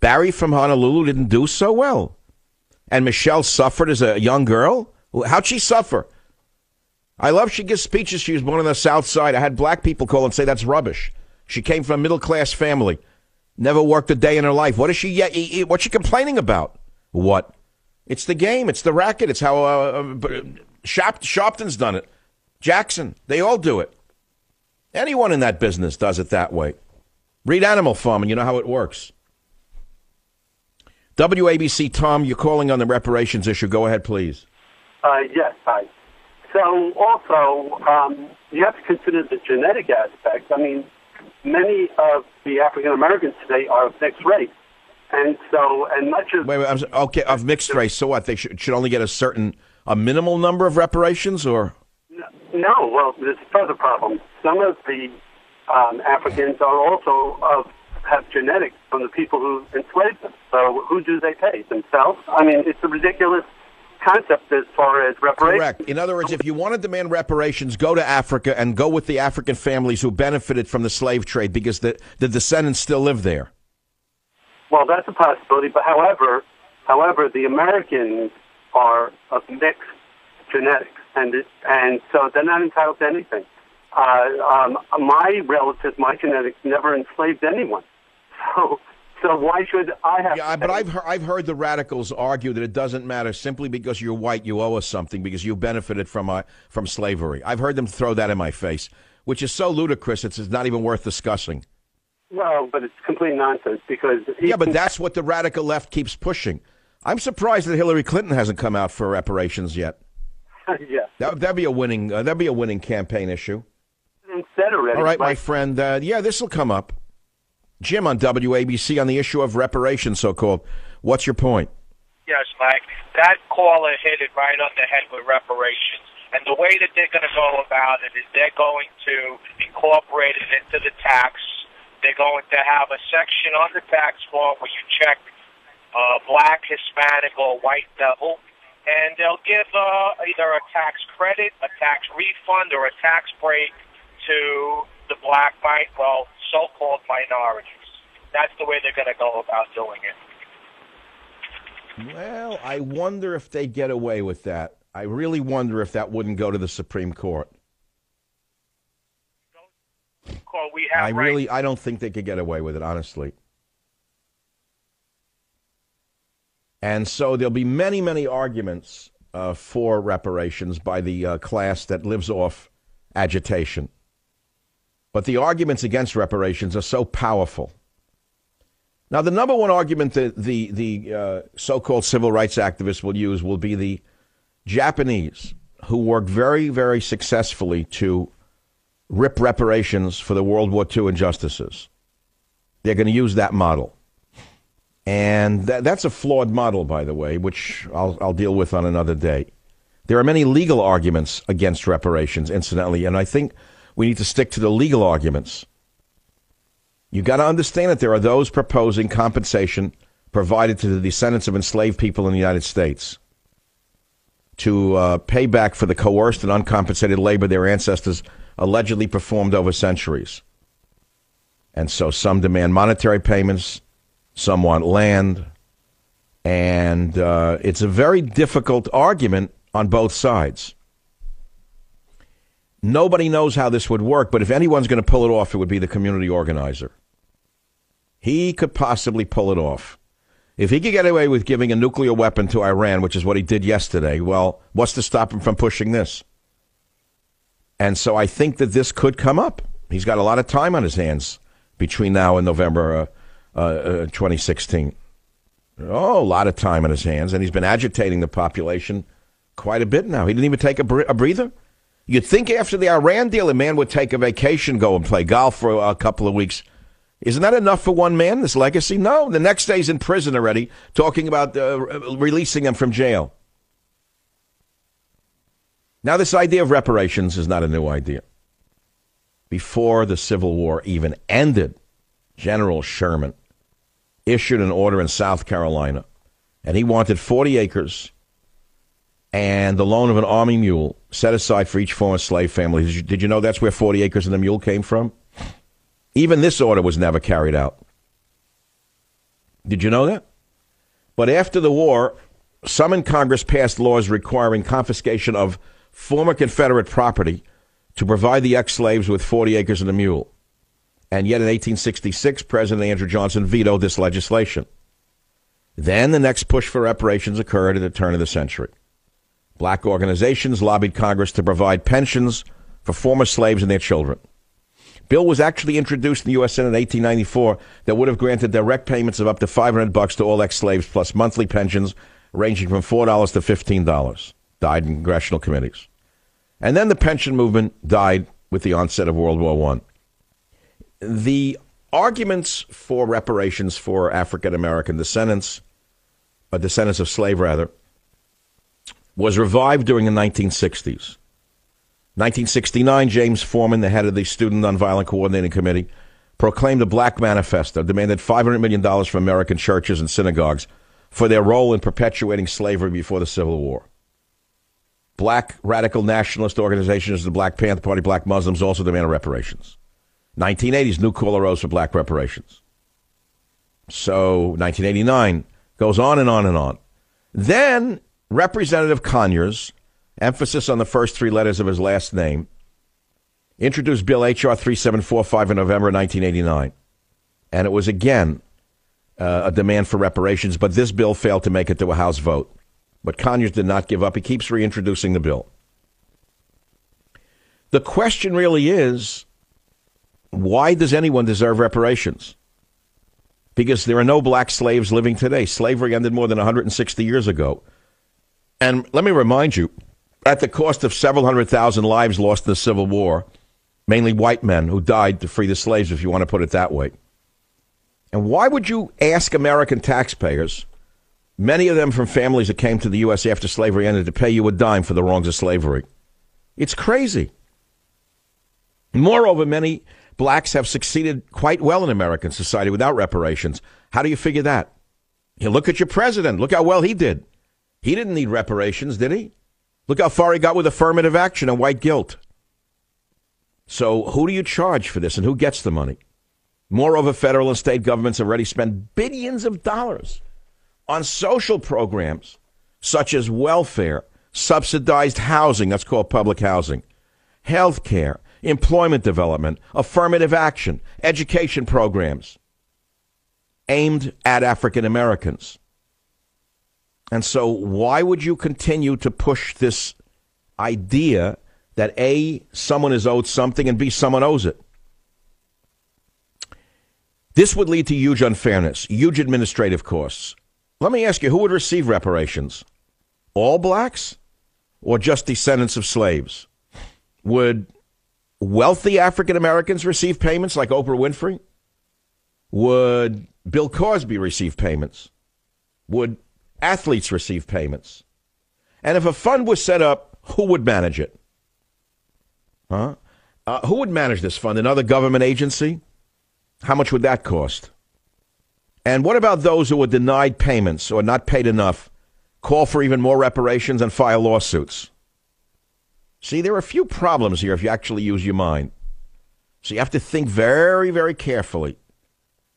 Barry from Honolulu didn't do so well, and Michelle suffered as a young girl. How'd she suffer? I love she gives speeches. She was born on the South Side. I had black people call and say that's rubbish. She came from a middle class family, never worked a day in her life. What is she yet? What's she complaining about? What? It's the game. It's the racket. It's how uh, uh Sharpton's done it. Jackson. They all do it. Anyone in that business does it that way. Read Animal Farm and you know how it works. WABC, Tom, you're calling on the reparations issue. Go ahead, please. Uh, yes, hi. So also, um, you have to consider the genetic aspect. I mean, many of the African Americans today are of mixed race. And so, and much of wait, wait, I'm, okay, of mixed race. So what? They should, should only get a certain, a minimal number of reparations, or no? Well, there's further problem. Some of the um, Africans are also of have genetics from the people who enslaved them. So who do they pay themselves? I mean, it's a ridiculous concept as far as reparations. Correct. In other words, if you want to demand reparations, go to Africa and go with the African families who benefited from the slave trade because the, the descendants still live there. Well, that's a possibility. But however, however, the Americans are of mixed genetics, and it, and so they're not entitled to anything. Uh, um, my relatives, my genetics, never enslaved anyone. So so why should I have? Yeah, but I've heard, I've heard the radicals argue that it doesn't matter simply because you're white, you owe us something because you benefited from uh, from slavery. I've heard them throw that in my face, which is so ludicrous. It's, it's not even worth discussing. Well, but it's complete nonsense because yeah, but that's what the radical left keeps pushing. I'm surprised that Hillary Clinton hasn't come out for reparations yet. yeah, that, that'd be a winning uh, that'd be a winning campaign issue. Instead already. All right, my friend. Uh, yeah, this will come up. Jim on WABC on the issue of reparations, so called. What's your point? Yes, Mike. That caller hit it right on the head with reparations. And the way that they're going to go about it is they're going to incorporate it into the tax. They're going to have a section on the tax form where you check uh, black, Hispanic, or white devil. And they'll give uh, either a tax credit, a tax refund, or a tax break to the black, white, well, so-called minorities. That's the way they're going to go about doing it. Well, I wonder if they get away with that. I really wonder if that wouldn't go to the Supreme Court. Court we have I really, I don't think they could get away with it, honestly. And so there'll be many, many arguments uh, for reparations by the uh, class that lives off agitation. But the arguments against reparations are so powerful. Now, the number one argument that the, the uh, so called civil rights activists will use will be the Japanese, who worked very, very successfully to rip reparations for the World War II injustices. They're going to use that model. And th- that's a flawed model, by the way, which I'll, I'll deal with on another day. There are many legal arguments against reparations, incidentally, and I think we need to stick to the legal arguments. You've got to understand that there are those proposing compensation provided to the descendants of enslaved people in the United States to uh, pay back for the coerced and uncompensated labor their ancestors allegedly performed over centuries. And so some demand monetary payments, some want land, and uh, it's a very difficult argument on both sides. Nobody knows how this would work, but if anyone's going to pull it off, it would be the community organizer. He could possibly pull it off. If he could get away with giving a nuclear weapon to Iran, which is what he did yesterday, well, what's to stop him from pushing this? And so I think that this could come up. He's got a lot of time on his hands between now and November uh, uh, 2016. Oh, a lot of time on his hands, and he's been agitating the population quite a bit now. He didn't even take a, a breather. You'd think after the Iran deal, a man would take a vacation, go and play golf for a couple of weeks isn't that enough for one man, this legacy? No. The next day he's in prison already, talking about uh, releasing him from jail. Now, this idea of reparations is not a new idea. Before the Civil War even ended, General Sherman issued an order in South Carolina, and he wanted 40 acres and the loan of an army mule set aside for each former slave family. Did you, did you know that's where 40 acres and the mule came from? Even this order was never carried out. Did you know that? But after the war, some in Congress passed laws requiring confiscation of former Confederate property to provide the ex slaves with 40 acres and a mule. And yet in 1866, President Andrew Johnson vetoed this legislation. Then the next push for reparations occurred at the turn of the century. Black organizations lobbied Congress to provide pensions for former slaves and their children. Bill was actually introduced in the U.S. Senate in 1894 that would have granted direct payments of up to 500 bucks to all ex-slaves plus monthly pensions ranging from $4 to $15. Died in congressional committees. And then the pension movement died with the onset of World War I. The arguments for reparations for African American descendants, uh, descendants of slave rather, was revived during the 1960s. 1969, James Forman, the head of the Student Nonviolent Coordinating Committee, proclaimed a black manifesto, demanded $500 million from American churches and synagogues for their role in perpetuating slavery before the Civil War. Black radical nationalist organizations, the Black Panther Party, Black Muslims also demanded reparations. 1980s, new call arose for black reparations. So 1989 goes on and on and on. Then Representative Conyers emphasis on the first three letters of his last name, introduced Bill H.R. 3745 in November 1989. And it was again uh, a demand for reparations, but this bill failed to make it to a House vote. But Conyers did not give up. He keeps reintroducing the bill. The question really is why does anyone deserve reparations? Because there are no black slaves living today. Slavery ended more than 160 years ago. And let me remind you, at the cost of several hundred thousand lives lost in the Civil War, mainly white men who died to free the slaves, if you want to put it that way. And why would you ask American taxpayers, many of them from families that came to the U.S. after slavery ended, to pay you a dime for the wrongs of slavery? It's crazy. Moreover, many blacks have succeeded quite well in American society without reparations. How do you figure that? You look at your president. Look how well he did. He didn't need reparations, did he? Look how far he got with affirmative action and white guilt. So, who do you charge for this and who gets the money? Moreover, federal and state governments have already spent billions of dollars on social programs such as welfare, subsidized housing, that's called public housing, health care, employment development, affirmative action, education programs aimed at African Americans. And so, why would you continue to push this idea that A, someone is owed something, and B, someone owes it? This would lead to huge unfairness, huge administrative costs. Let me ask you who would receive reparations? All blacks or just descendants of slaves? Would wealthy African Americans receive payments like Oprah Winfrey? Would Bill Cosby receive payments? Would athletes receive payments? And if a fund was set up, who would manage it? Huh? Uh, who would manage this fund? Another government agency? How much would that cost? And what about those who were denied payments or not paid enough, call for even more reparations and file lawsuits? See, there are a few problems here if you actually use your mind. So you have to think very, very carefully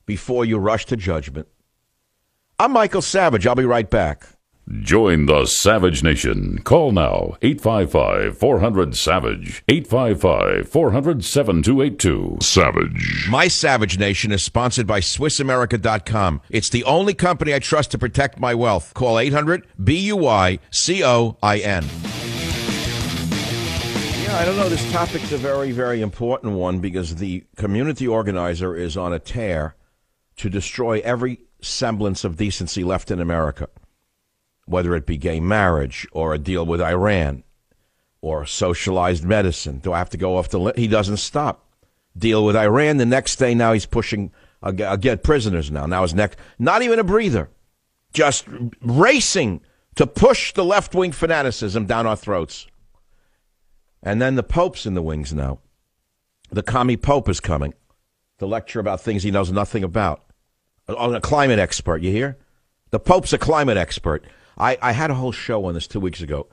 before you rush to judgment. I'm Michael Savage. I'll be right back. Join the Savage Nation. Call now 855 400 Savage. 855 400 7282. Savage. My Savage Nation is sponsored by SwissAmerica.com. It's the only company I trust to protect my wealth. Call 800 B U I C O I N. Yeah, I don't know. This topic's a very, very important one because the community organizer is on a tear to destroy every semblance of decency left in America whether it be gay marriage or a deal with Iran or socialized medicine. Do I have to go off the list? He doesn't stop. Deal with Iran. The next day, now he's pushing, uh, get prisoners now. Now his next, not even a breather, just racing to push the left wing fanaticism down our throats. And then the Pope's in the wings now. The commie Pope is coming to lecture about things he knows nothing about. A climate expert, you hear? The Pope's a climate expert. I, I had a whole show on this two weeks ago.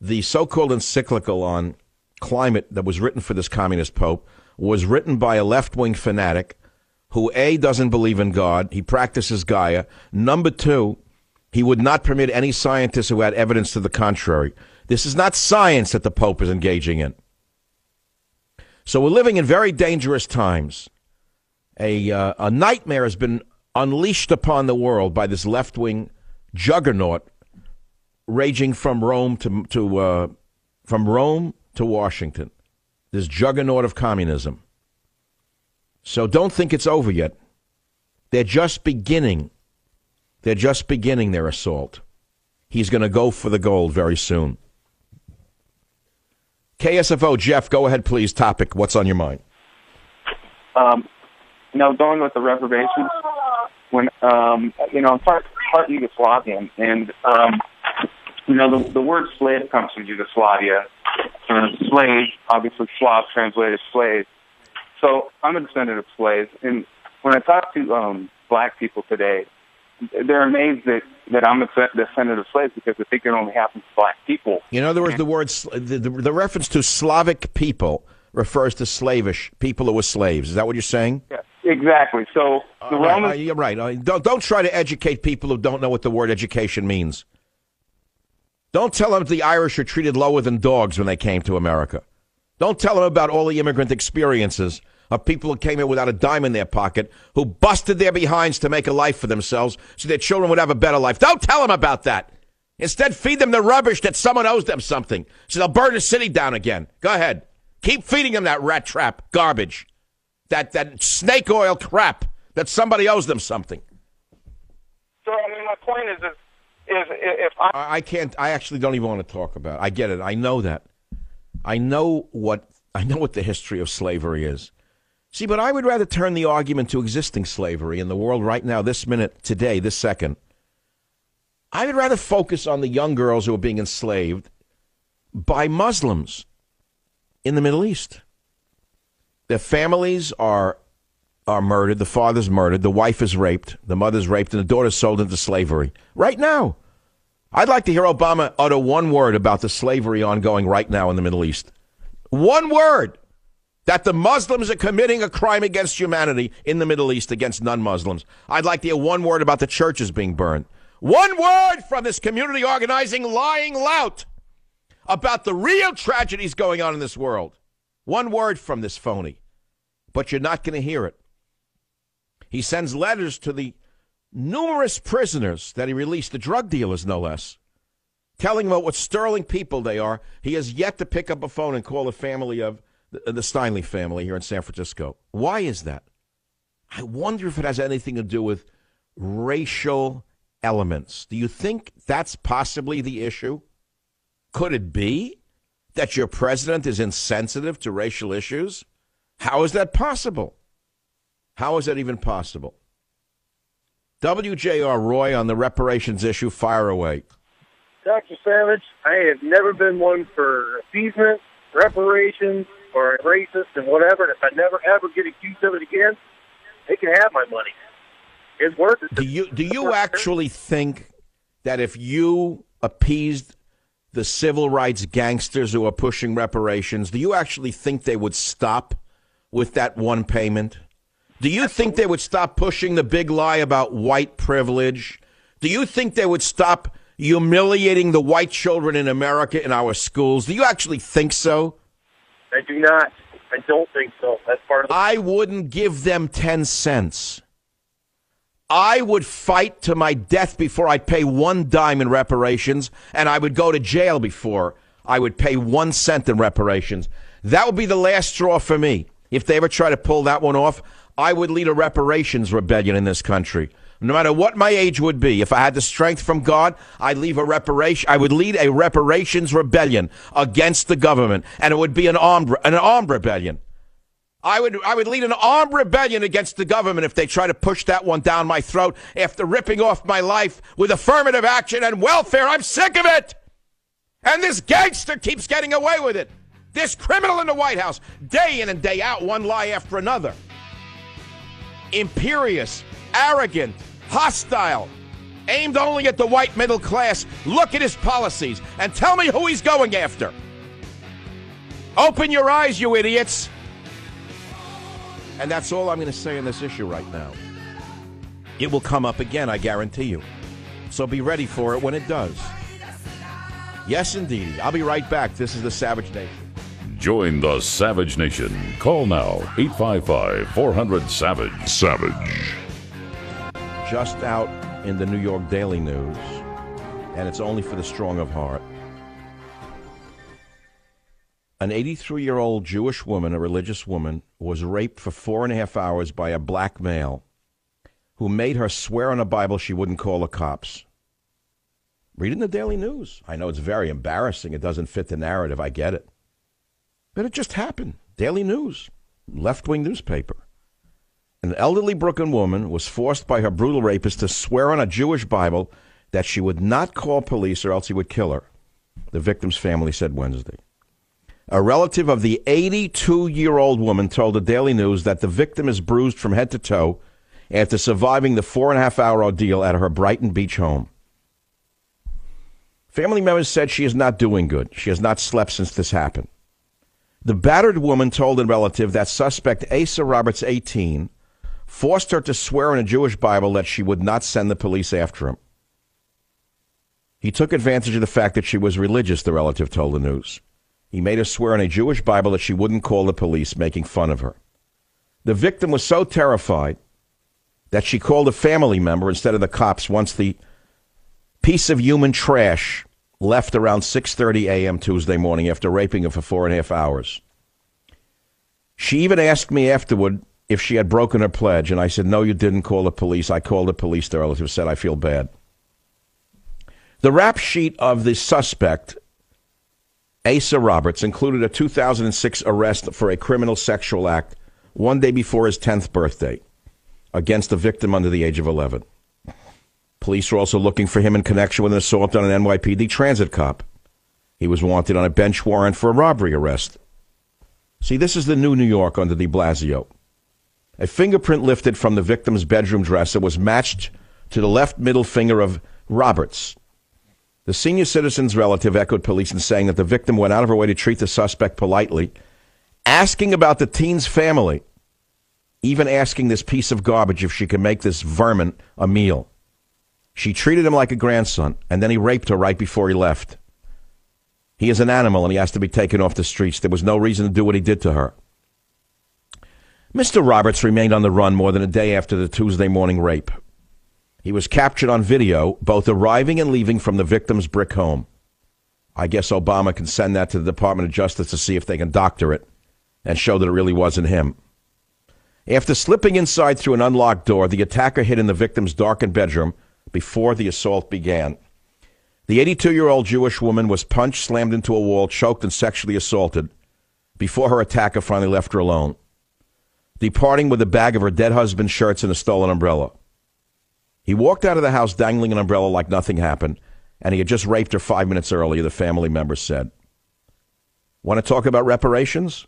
The so called encyclical on climate that was written for this communist pope was written by a left wing fanatic who, A, doesn't believe in God. He practices Gaia. Number two, he would not permit any scientist who had evidence to the contrary. This is not science that the Pope is engaging in. So we're living in very dangerous times. A, uh, a nightmare has been unleashed upon the world by this left wing juggernaut raging from Rome to to uh, from Rome to Washington. This juggernaut of communism. So don't think it's over yet. They're just beginning. They're just beginning their assault. He's going to go for the gold very soon. KSFO, Jeff, go ahead, please. Topic. What's on your mind? Um, know, going with the reparations, when um, you know, I'm part part Yugoslavian, and um, you know, the, the word slave comes from Yugoslavia. Uh, slave, obviously Slav translated slave. So I'm a descendant of slaves, and when I talk to um, black people today, they're amazed that, that I'm a descendant of slaves because they think it only happens to black people. In other words, the word, the, the, the reference to Slavic people refers to slavish people who were slaves. Is that what you're saying? Yes, exactly. So the uh, Romans. Uh, you're right. Uh, don't, don't try to educate people who don't know what the word education means. Don't tell them the Irish are treated lower than dogs when they came to America. Don't tell them about all the immigrant experiences of people who came here without a dime in their pocket, who busted their behinds to make a life for themselves so their children would have a better life. Don't tell them about that. Instead, feed them the rubbish that someone owes them something so they'll burn the city down again. Go ahead. Keep feeding them that rat trap garbage, that, that snake oil crap that somebody owes them something. So, I mean, my point is, is if if I, I can't, I actually don't even want to talk about. It. I get it. I know that. I know what I know what the history of slavery is. See, but I would rather turn the argument to existing slavery in the world right now, this minute, today, this second. I would rather focus on the young girls who are being enslaved by Muslims in the Middle East. Their families are are murdered, the father's murdered, the wife is raped, the mother's raped, and the daughter's sold into slavery. Right now. I'd like to hear Obama utter one word about the slavery ongoing right now in the Middle East. One word that the Muslims are committing a crime against humanity in the Middle East against non Muslims. I'd like to hear one word about the churches being burned. One word from this community organizing lying lout about the real tragedies going on in this world. One word from this phony. But you're not going to hear it. He sends letters to the numerous prisoners that he released, the drug dealers, no less, telling about what sterling people they are. He has yet to pick up a phone and call the family of the, the family here in San Francisco. Why is that? I wonder if it has anything to do with racial elements. Do you think that's possibly the issue? Could it be that your president is insensitive to racial issues? How is that possible? How is that even possible? WJR Roy on the reparations issue. Fire away. Dr. Savage, I have never been one for appeasement, reparations, or racist and whatever. And if I never ever get accused of it again, they can have my money. It's worth it. Do you do you actually think that if you appeased the civil rights gangsters who are pushing reparations, do you actually think they would stop with that one payment? Do you think they would stop pushing the big lie about white privilege? Do you think they would stop humiliating the white children in America in our schools? Do you actually think so? I do not. I don't think so. That's part of the- I wouldn't give them 10 cents. I would fight to my death before I'd pay one dime in reparations, and I would go to jail before I would pay one cent in reparations. That would be the last straw for me. If they ever try to pull that one off, I would lead a reparations rebellion in this country. No matter what my age would be, if I had the strength from God, I'd leave a reparation. I would lead a reparations rebellion against the government, and it would be an armed an armed rebellion. I would I would lead an armed rebellion against the government if they try to push that one down my throat after ripping off my life with affirmative action and welfare. I'm sick of it. And this gangster keeps getting away with it. This criminal in the White House, day in and day out, one lie after another. Imperious, arrogant, hostile, aimed only at the white middle class. Look at his policies and tell me who he's going after. Open your eyes, you idiots. And that's all I'm going to say on this issue right now. It will come up again, I guarantee you. So be ready for it when it does. Yes, indeed. I'll be right back. This is the Savage Nation. Join the Savage Nation. Call now 855 400 Savage. Savage. Just out in the New York Daily News, and it's only for the strong of heart. An 83 year old Jewish woman, a religious woman, was raped for four and a half hours by a black male who made her swear on a Bible she wouldn't call the cops. Read it in the Daily News. I know it's very embarrassing. It doesn't fit the narrative. I get it. But it just happened. Daily News, left wing newspaper. An elderly Brooklyn woman was forced by her brutal rapist to swear on a Jewish Bible that she would not call police or else he would kill her, the victim's family said Wednesday. A relative of the 82 year old woman told the Daily News that the victim is bruised from head to toe after surviving the four and a half hour ordeal at her Brighton Beach home. Family members said she is not doing good. She has not slept since this happened. The battered woman told a relative that suspect Asa Roberts, 18, forced her to swear in a Jewish Bible that she would not send the police after him. He took advantage of the fact that she was religious, the relative told the news. He made her swear in a Jewish Bible that she wouldn't call the police, making fun of her. The victim was so terrified that she called a family member instead of the cops once the piece of human trash left around 6:30 a.m. Tuesday morning after raping her for four and a half hours. She even asked me afterward if she had broken her pledge, and I said, "No, you didn't call the police. I called the police." The relative said, "I feel bad." The rap sheet of the suspect, Asa Roberts, included a 2006 arrest for a criminal sexual act one day before his 10th birthday against a victim under the age of 11. Police were also looking for him in connection with an assault on an NYPD transit cop. He was wanted on a bench warrant for a robbery arrest. See, this is the new New York under de Blasio. A fingerprint lifted from the victim's bedroom dresser was matched to the left middle finger of Roberts. The senior citizen's relative echoed police in saying that the victim went out of her way to treat the suspect politely, asking about the teen's family, even asking this piece of garbage if she could make this vermin a meal. She treated him like a grandson, and then he raped her right before he left. He is an animal and he has to be taken off the streets. There was no reason to do what he did to her. Mr. Roberts remained on the run more than a day after the Tuesday morning rape. He was captured on video, both arriving and leaving from the victim's brick home. I guess Obama can send that to the Department of Justice to see if they can doctor it and show that it really wasn't him. After slipping inside through an unlocked door, the attacker hid in the victim's darkened bedroom before the assault began. The 82 year old Jewish woman was punched, slammed into a wall, choked, and sexually assaulted before her attacker finally left her alone, departing with a bag of her dead husband's shirts and a stolen umbrella. He walked out of the house dangling an umbrella like nothing happened, and he had just raped her five minutes earlier, the family member said. Want to talk about reparations?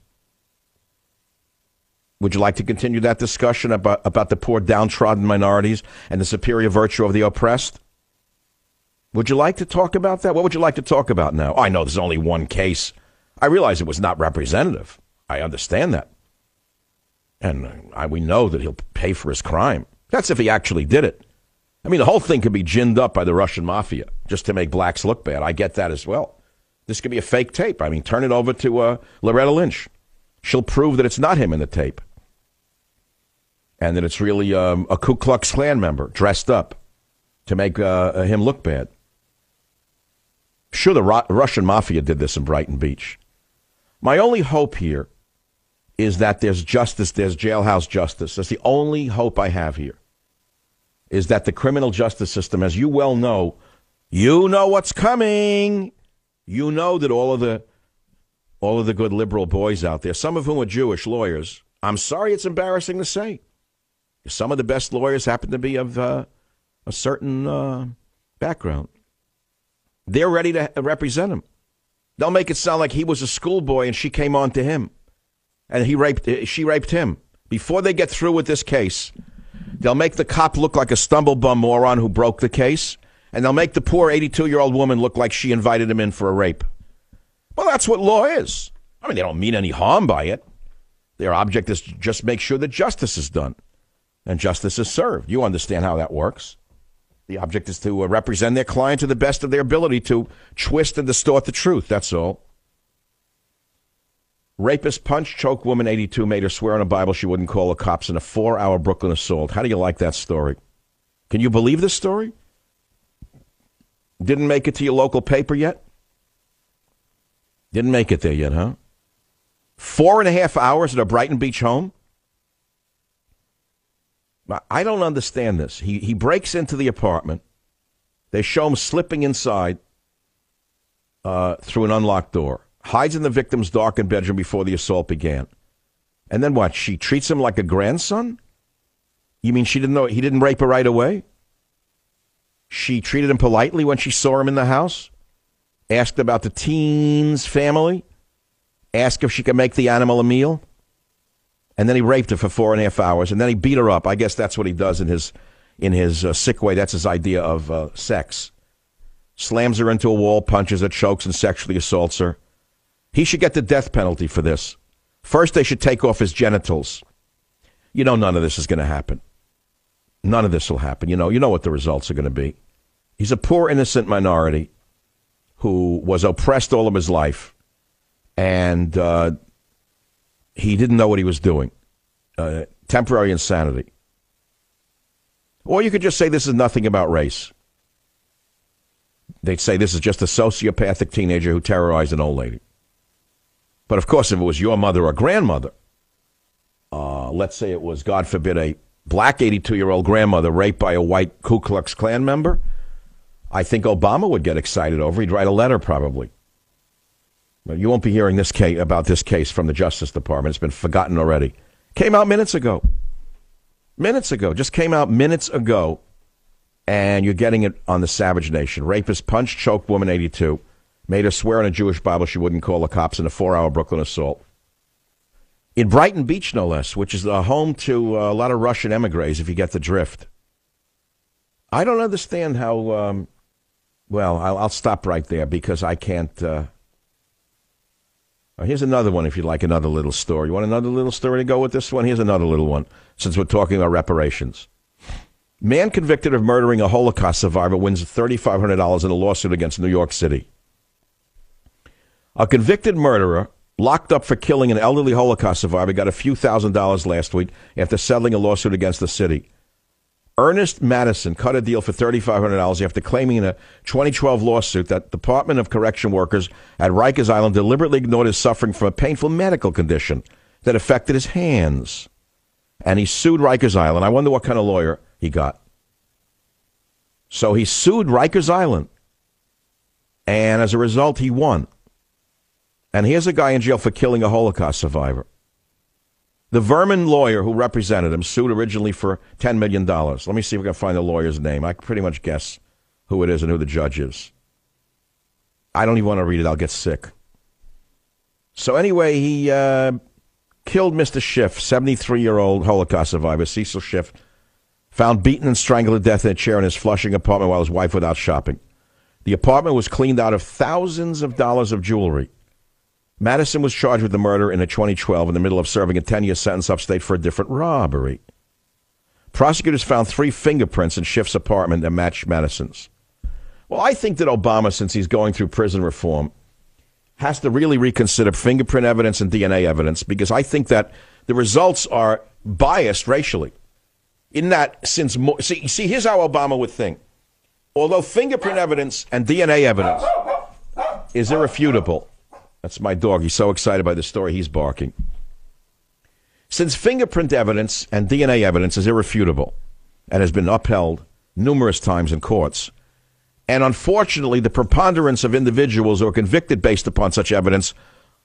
Would you like to continue that discussion about, about the poor downtrodden minorities and the superior virtue of the oppressed? Would you like to talk about that? What would you like to talk about now? I know there's only one case. I realize it was not representative. I understand that. And uh, I, we know that he'll pay for his crime. That's if he actually did it. I mean, the whole thing could be ginned up by the Russian mafia just to make blacks look bad. I get that as well. This could be a fake tape. I mean, turn it over to uh, Loretta Lynch. She'll prove that it's not him in the tape and that it's really um, a Ku Klux Klan member dressed up to make uh, him look bad. Sure, the Ro- Russian mafia did this in Brighton Beach. My only hope here is that there's justice, there's jailhouse justice. That's the only hope I have here. Is that the criminal justice system, as you well know, you know what's coming. You know that all of the all of the good liberal boys out there, some of whom are Jewish lawyers, I'm sorry it's embarrassing to say, some of the best lawyers happen to be of uh, a certain uh, background. They're ready to represent him. They'll make it sound like he was a schoolboy and she came on to him, and he raped. Uh, she raped him. Before they get through with this case, they'll make the cop look like a stumblebum moron who broke the case, and they'll make the poor 82 year old woman look like she invited him in for a rape. Well, that's what law is. I mean, they don't mean any harm by it. Their object is to just make sure that justice is done and justice is served. You understand how that works. The object is to uh, represent their client to the best of their ability to twist and distort the truth. That's all. Rapist punch, choke woman 82 made her swear on a Bible she wouldn't call the cops in a four hour Brooklyn assault. How do you like that story? Can you believe this story? Didn't make it to your local paper yet? Didn't make it there yet, huh? Four and a half hours at a Brighton Beach home? I don't understand this. He, he breaks into the apartment. They show him slipping inside uh, through an unlocked door, hides in the victim's darkened bedroom before the assault began. And then what? She treats him like a grandson? You mean she didn't know he didn't rape her right away? She treated him politely when she saw him in the house? Asked about the teen's family? Asked if she could make the animal a meal? and then he raped her for four and a half hours, and then he beat her up. I guess that's what he does in his in his uh, sick way. That's his idea of uh, sex. Slams her into a wall, punches her, chokes, and sexually assaults her. He should get the death penalty for this. First, they should take off his genitals. You know, none of this is going to happen. None of this will happen. You know, you know what the results are going to be. He's a poor, innocent minority who was oppressed all of his life, and uh, he didn't know what he was doing. Uh, temporary insanity. Or you could just say this is nothing about race. They'd say this is just a sociopathic teenager who terrorized an old lady. But of course, if it was your mother or grandmother, uh, let's say it was, God forbid, a black 82 year old grandmother raped by a white Ku Klux Klan member, I think Obama would get excited over. He'd write a letter probably. But you won't be hearing this case, about this case from the Justice Department. It's been forgotten already. Came out minutes ago. Minutes ago. Just came out minutes ago. And you're getting it on the Savage Nation. Rapist punched, choked woman 82. Made her swear on a Jewish Bible she wouldn't call the cops in a four hour Brooklyn assault. In Brighton Beach, no less, which is the home to a lot of Russian emigres, if you get the drift. I don't understand how. Um, well, I'll, I'll, stop right there because I can't. Uh, uh, here's another one if you'd like another little story. You want another little story to go with this one? Here's another little one since we're talking about reparations. Man convicted of murdering a Holocaust survivor wins $3,500 in a lawsuit against New York City. A convicted murderer locked up for killing an elderly Holocaust survivor got a few thousand dollars last week after settling a lawsuit against the city. Ernest Madison cut a deal for $3,500 after claiming in a 2012 lawsuit that Department of Correction workers at Rikers Island deliberately ignored his suffering from a painful medical condition that affected his hands. And he sued Rikers Island. I wonder what kind of lawyer he got. So he sued Rikers Island. And as a result, he won. And here's a guy in jail for killing a Holocaust survivor. The Vermin lawyer who represented him sued originally for $10 million. Let me see if I can find the lawyer's name. I can pretty much guess who it is and who the judge is. I don't even want to read it. I'll get sick. So, anyway, he uh, killed Mr. Schiff, 73 year old Holocaust survivor, Cecil Schiff, found beaten and strangled to death in a chair in his Flushing apartment while his wife was out shopping. The apartment was cleaned out of thousands of dollars of jewelry. Madison was charged with the murder in 2012 in the middle of serving a 10 year sentence upstate for a different robbery. Prosecutors found three fingerprints in Schiff's apartment that matched Madison's. Well, I think that Obama, since he's going through prison reform, has to really reconsider fingerprint evidence and DNA evidence because I think that the results are biased racially. In that, since see, see, here's how Obama would think. Although fingerprint evidence and DNA evidence is irrefutable, that's my dog. He's so excited by the story, he's barking. Since fingerprint evidence and DNA evidence is irrefutable and has been upheld numerous times in courts, and unfortunately, the preponderance of individuals who are convicted based upon such evidence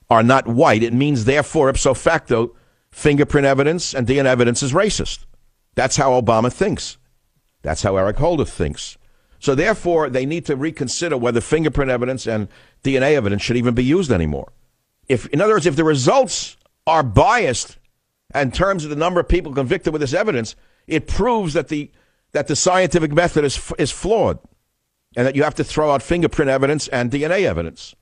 are not white, it means, therefore, ipso facto, fingerprint evidence and DNA evidence is racist. That's how Obama thinks. That's how Eric Holder thinks. So therefore, they need to reconsider whether fingerprint evidence and DNA evidence should even be used anymore. If, in other words, if the results are biased in terms of the number of people convicted with this evidence, it proves that the that the scientific method is is flawed, and that you have to throw out fingerprint evidence and DNA evidence.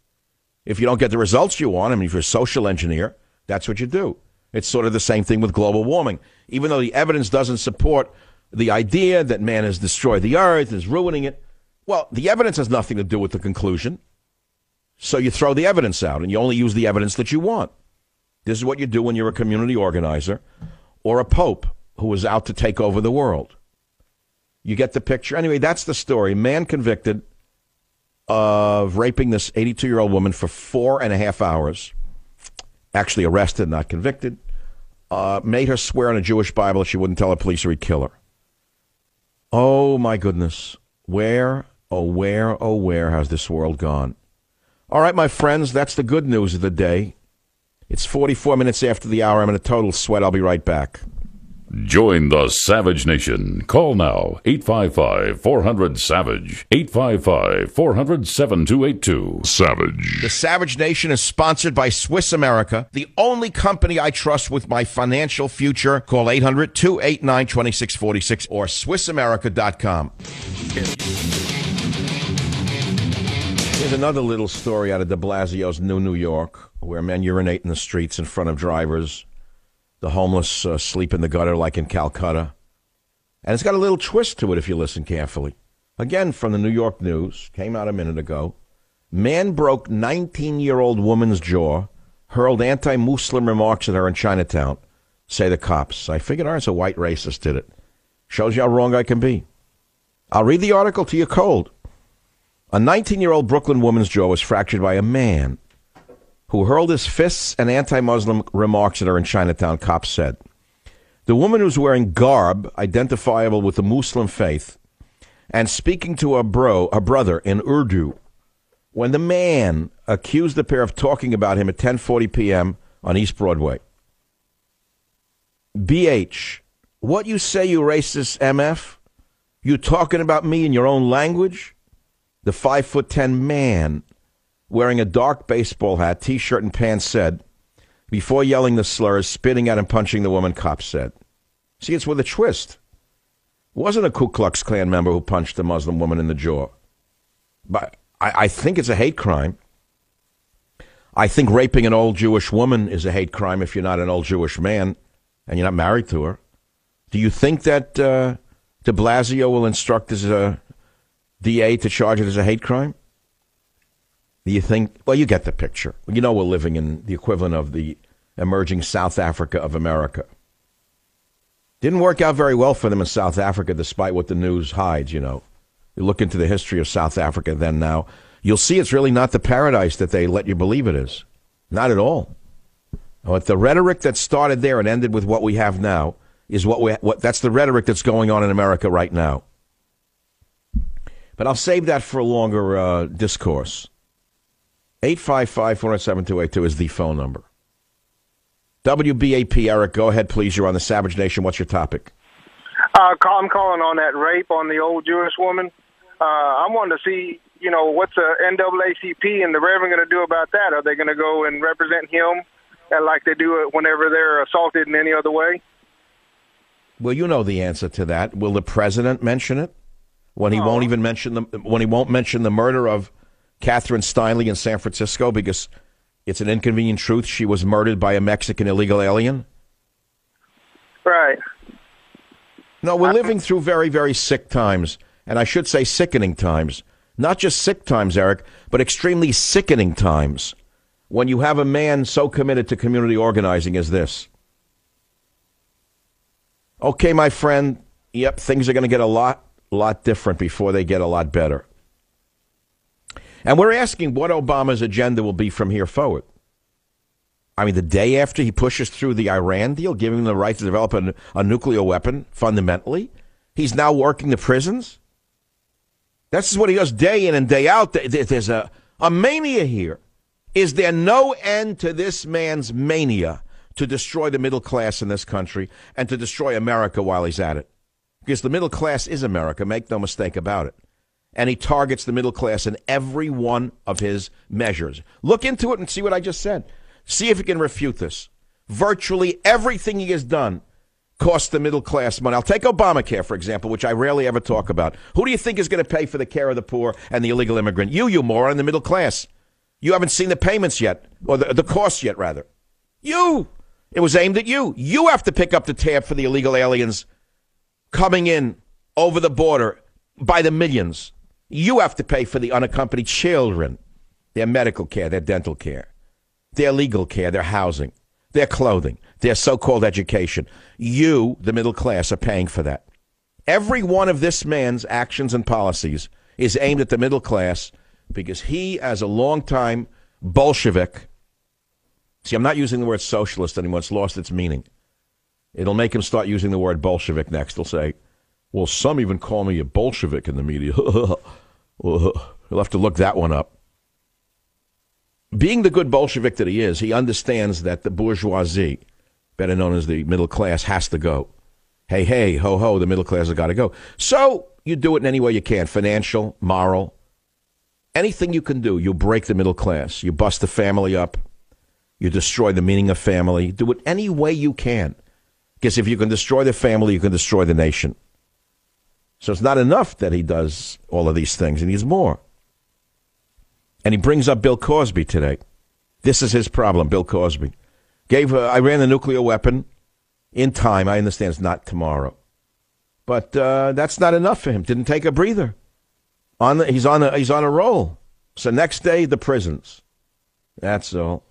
If you don't get the results you want, I mean, if you're a social engineer, that's what you do. It's sort of the same thing with global warming. Even though the evidence doesn't support the idea that man has destroyed the earth, is ruining it. Well, the evidence has nothing to do with the conclusion. So you throw the evidence out and you only use the evidence that you want. This is what you do when you're a community organizer or a pope who is out to take over the world. You get the picture. Anyway, that's the story. Man convicted of raping this 82 year old woman for four and a half hours. Actually arrested, not convicted. Uh, made her swear on a Jewish Bible she wouldn't tell the police or he'd kill her. Oh my goodness. Where, oh where, oh where has this world gone? All right, my friends, that's the good news of the day. It's 44 minutes after the hour. I'm in a total sweat. I'll be right back. Join the Savage Nation. Call now 855 400 Savage. 855 400 7282. Savage. The Savage Nation is sponsored by Swiss America, the only company I trust with my financial future. Call 800 289 2646 or SwissAmerica.com. Here's another little story out of de Blasio's New New York, where men urinate in the streets in front of drivers the homeless uh, sleep in the gutter like in Calcutta. And it's got a little twist to it if you listen carefully. Again, from the New York News, came out a minute ago. Man broke 19 year old woman's jaw, hurled anti Muslim remarks at her in Chinatown, say the cops. I figured, so a white racist did it. Shows you how wrong I can be. I'll read the article to you cold. A 19 year old Brooklyn woman's jaw was fractured by a man who hurled his fists and anti Muslim remarks at her in Chinatown, cops said. The woman was wearing garb identifiable with the Muslim faith and speaking to a bro, a brother in Urdu. When the man accused the pair of talking about him at 10:40 p.m. on East Broadway. BH, what you say, you racist MF? You talking about me in your own language? The five foot ten man wearing a dark baseball hat, t shirt, and pants, said, before yelling the slurs, spitting at and punching the woman, cops said. See, it's with a twist. Wasn't a Ku Klux Klan member who punched a Muslim woman in the jaw. But I, I think it's a hate crime. I think raping an old Jewish woman is a hate crime if you're not an old Jewish man and you're not married to her. Do you think that uh, de Blasio will instruct his uh, DA to charge it as a hate crime? You think? Well, you get the picture. You know, we're living in the equivalent of the emerging South Africa of America. Didn't work out very well for them in South Africa, despite what the news hides. You know, you look into the history of South Africa then now, you'll see it's really not the paradise that they let you believe it is. Not at all. But the rhetoric that started there and ended with what we have now is what we what that's the rhetoric that's going on in America right now. But I'll save that for a longer uh, discourse. 855 407 is the phone number. WBAP, Eric, go ahead, please. You're on the Savage Nation. What's your topic? Uh, I'm calling on that rape on the old Jewish woman. Uh, I wanted to see, you know, what's the NAACP and the Reverend going to do about that? Are they going to go and represent him uh, like they do it whenever they're assaulted in any other way? Well, you know the answer to that. Will the president mention it when he Oh. won't even mention the when he won't mention the murder of Catherine Steinle in San Francisco because it's an inconvenient truth she was murdered by a Mexican illegal alien? Right. No, we're living through very, very sick times, and I should say sickening times. Not just sick times, Eric, but extremely sickening times when you have a man so committed to community organizing as this. Okay, my friend, yep, things are going to get a lot, lot different before they get a lot better. And we're asking what Obama's agenda will be from here forward. I mean, the day after he pushes through the Iran deal, giving them the right to develop a, a nuclear weapon, fundamentally, he's now working the prisons. This is what he does day in and day out. There- there- There's a, a mania here. Is there no end to this man's mania to destroy the middle class in this country and to destroy America while he's at it? Because the middle class is America, make no mistake about it. And he targets the middle class in every one of his measures. Look into it and see what I just said. See if you can refute this. Virtually everything he has done costs the middle class money. I'll take Obamacare, for example, which I rarely ever talk about. Who do you think is going to pay for the care of the poor and the illegal immigrant? You, you moron, the middle class. You haven't seen the payments yet, or the, the costs yet, rather. You. It was aimed at you. You have to pick up the tab for the illegal aliens coming in over the border by the millions. You have to pay for the unaccompanied children, their medical care, their dental care, their legal care, their housing, their clothing, their so called education. You, the middle class, are paying for that. Every one of this man's actions and policies is aimed at the middle class because he, as a longtime Bolshevik, see, I'm not using the word socialist anymore, it's lost its meaning. It'll make him start using the word Bolshevik next. He'll say, well, some even call me a Bolshevik in the media. You'll have to look that one up. Being the good Bolshevik that he is, he understands that the bourgeoisie, better known as the middle class, has to go. Hey, hey, ho, ho, the middle class has got to go. So you do it in any way you can financial, moral, anything you can do. You break the middle class. You bust the family up. You destroy the meaning of family. Do it any way you can. Because if you can destroy the family, you can destroy the nation. So it's not enough that he does all of these things, and he's more. And he brings up Bill Cosby today. This is his problem, Bill Cosby. Gave uh, Iran the nuclear weapon in time. I understand it's not tomorrow. But uh, that's not enough for him. Didn't take a breather. On the, he's, on a, he's on a roll. So next day, the prisons. That's all.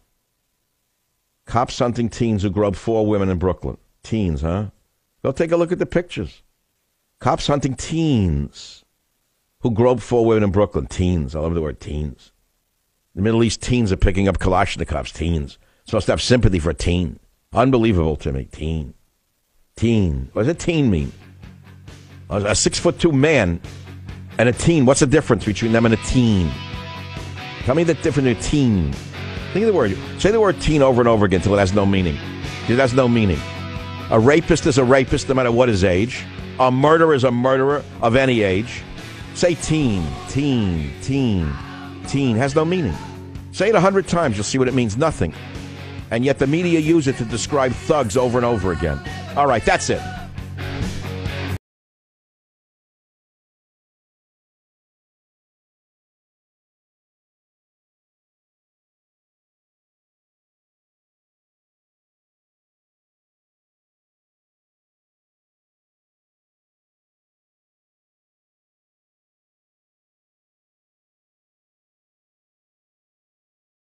Cops hunting teens who groped four women in Brooklyn. Teens, huh? Go take a look at the pictures. Cops hunting teens who groped four women in Brooklyn. Teens. I love the word teens. The Middle East teens are picking up Kalashnikovs. Teens. Supposed to have sympathy for a teen. Unbelievable to me. Teen. Teen. What does a teen mean? A, a six foot two man and a teen. What's the difference between them and a teen? Tell me the difference between a teen. Think of the word. Say the word teen over and over again until it has no meaning. It has no meaning. A rapist is a rapist no matter what his age. A murderer is a murderer of any age. Say teen, teen, teen, teen. Has no meaning. Say it a hundred times, you'll see what it means. Nothing. And yet the media use it to describe thugs over and over again. All right, that's it.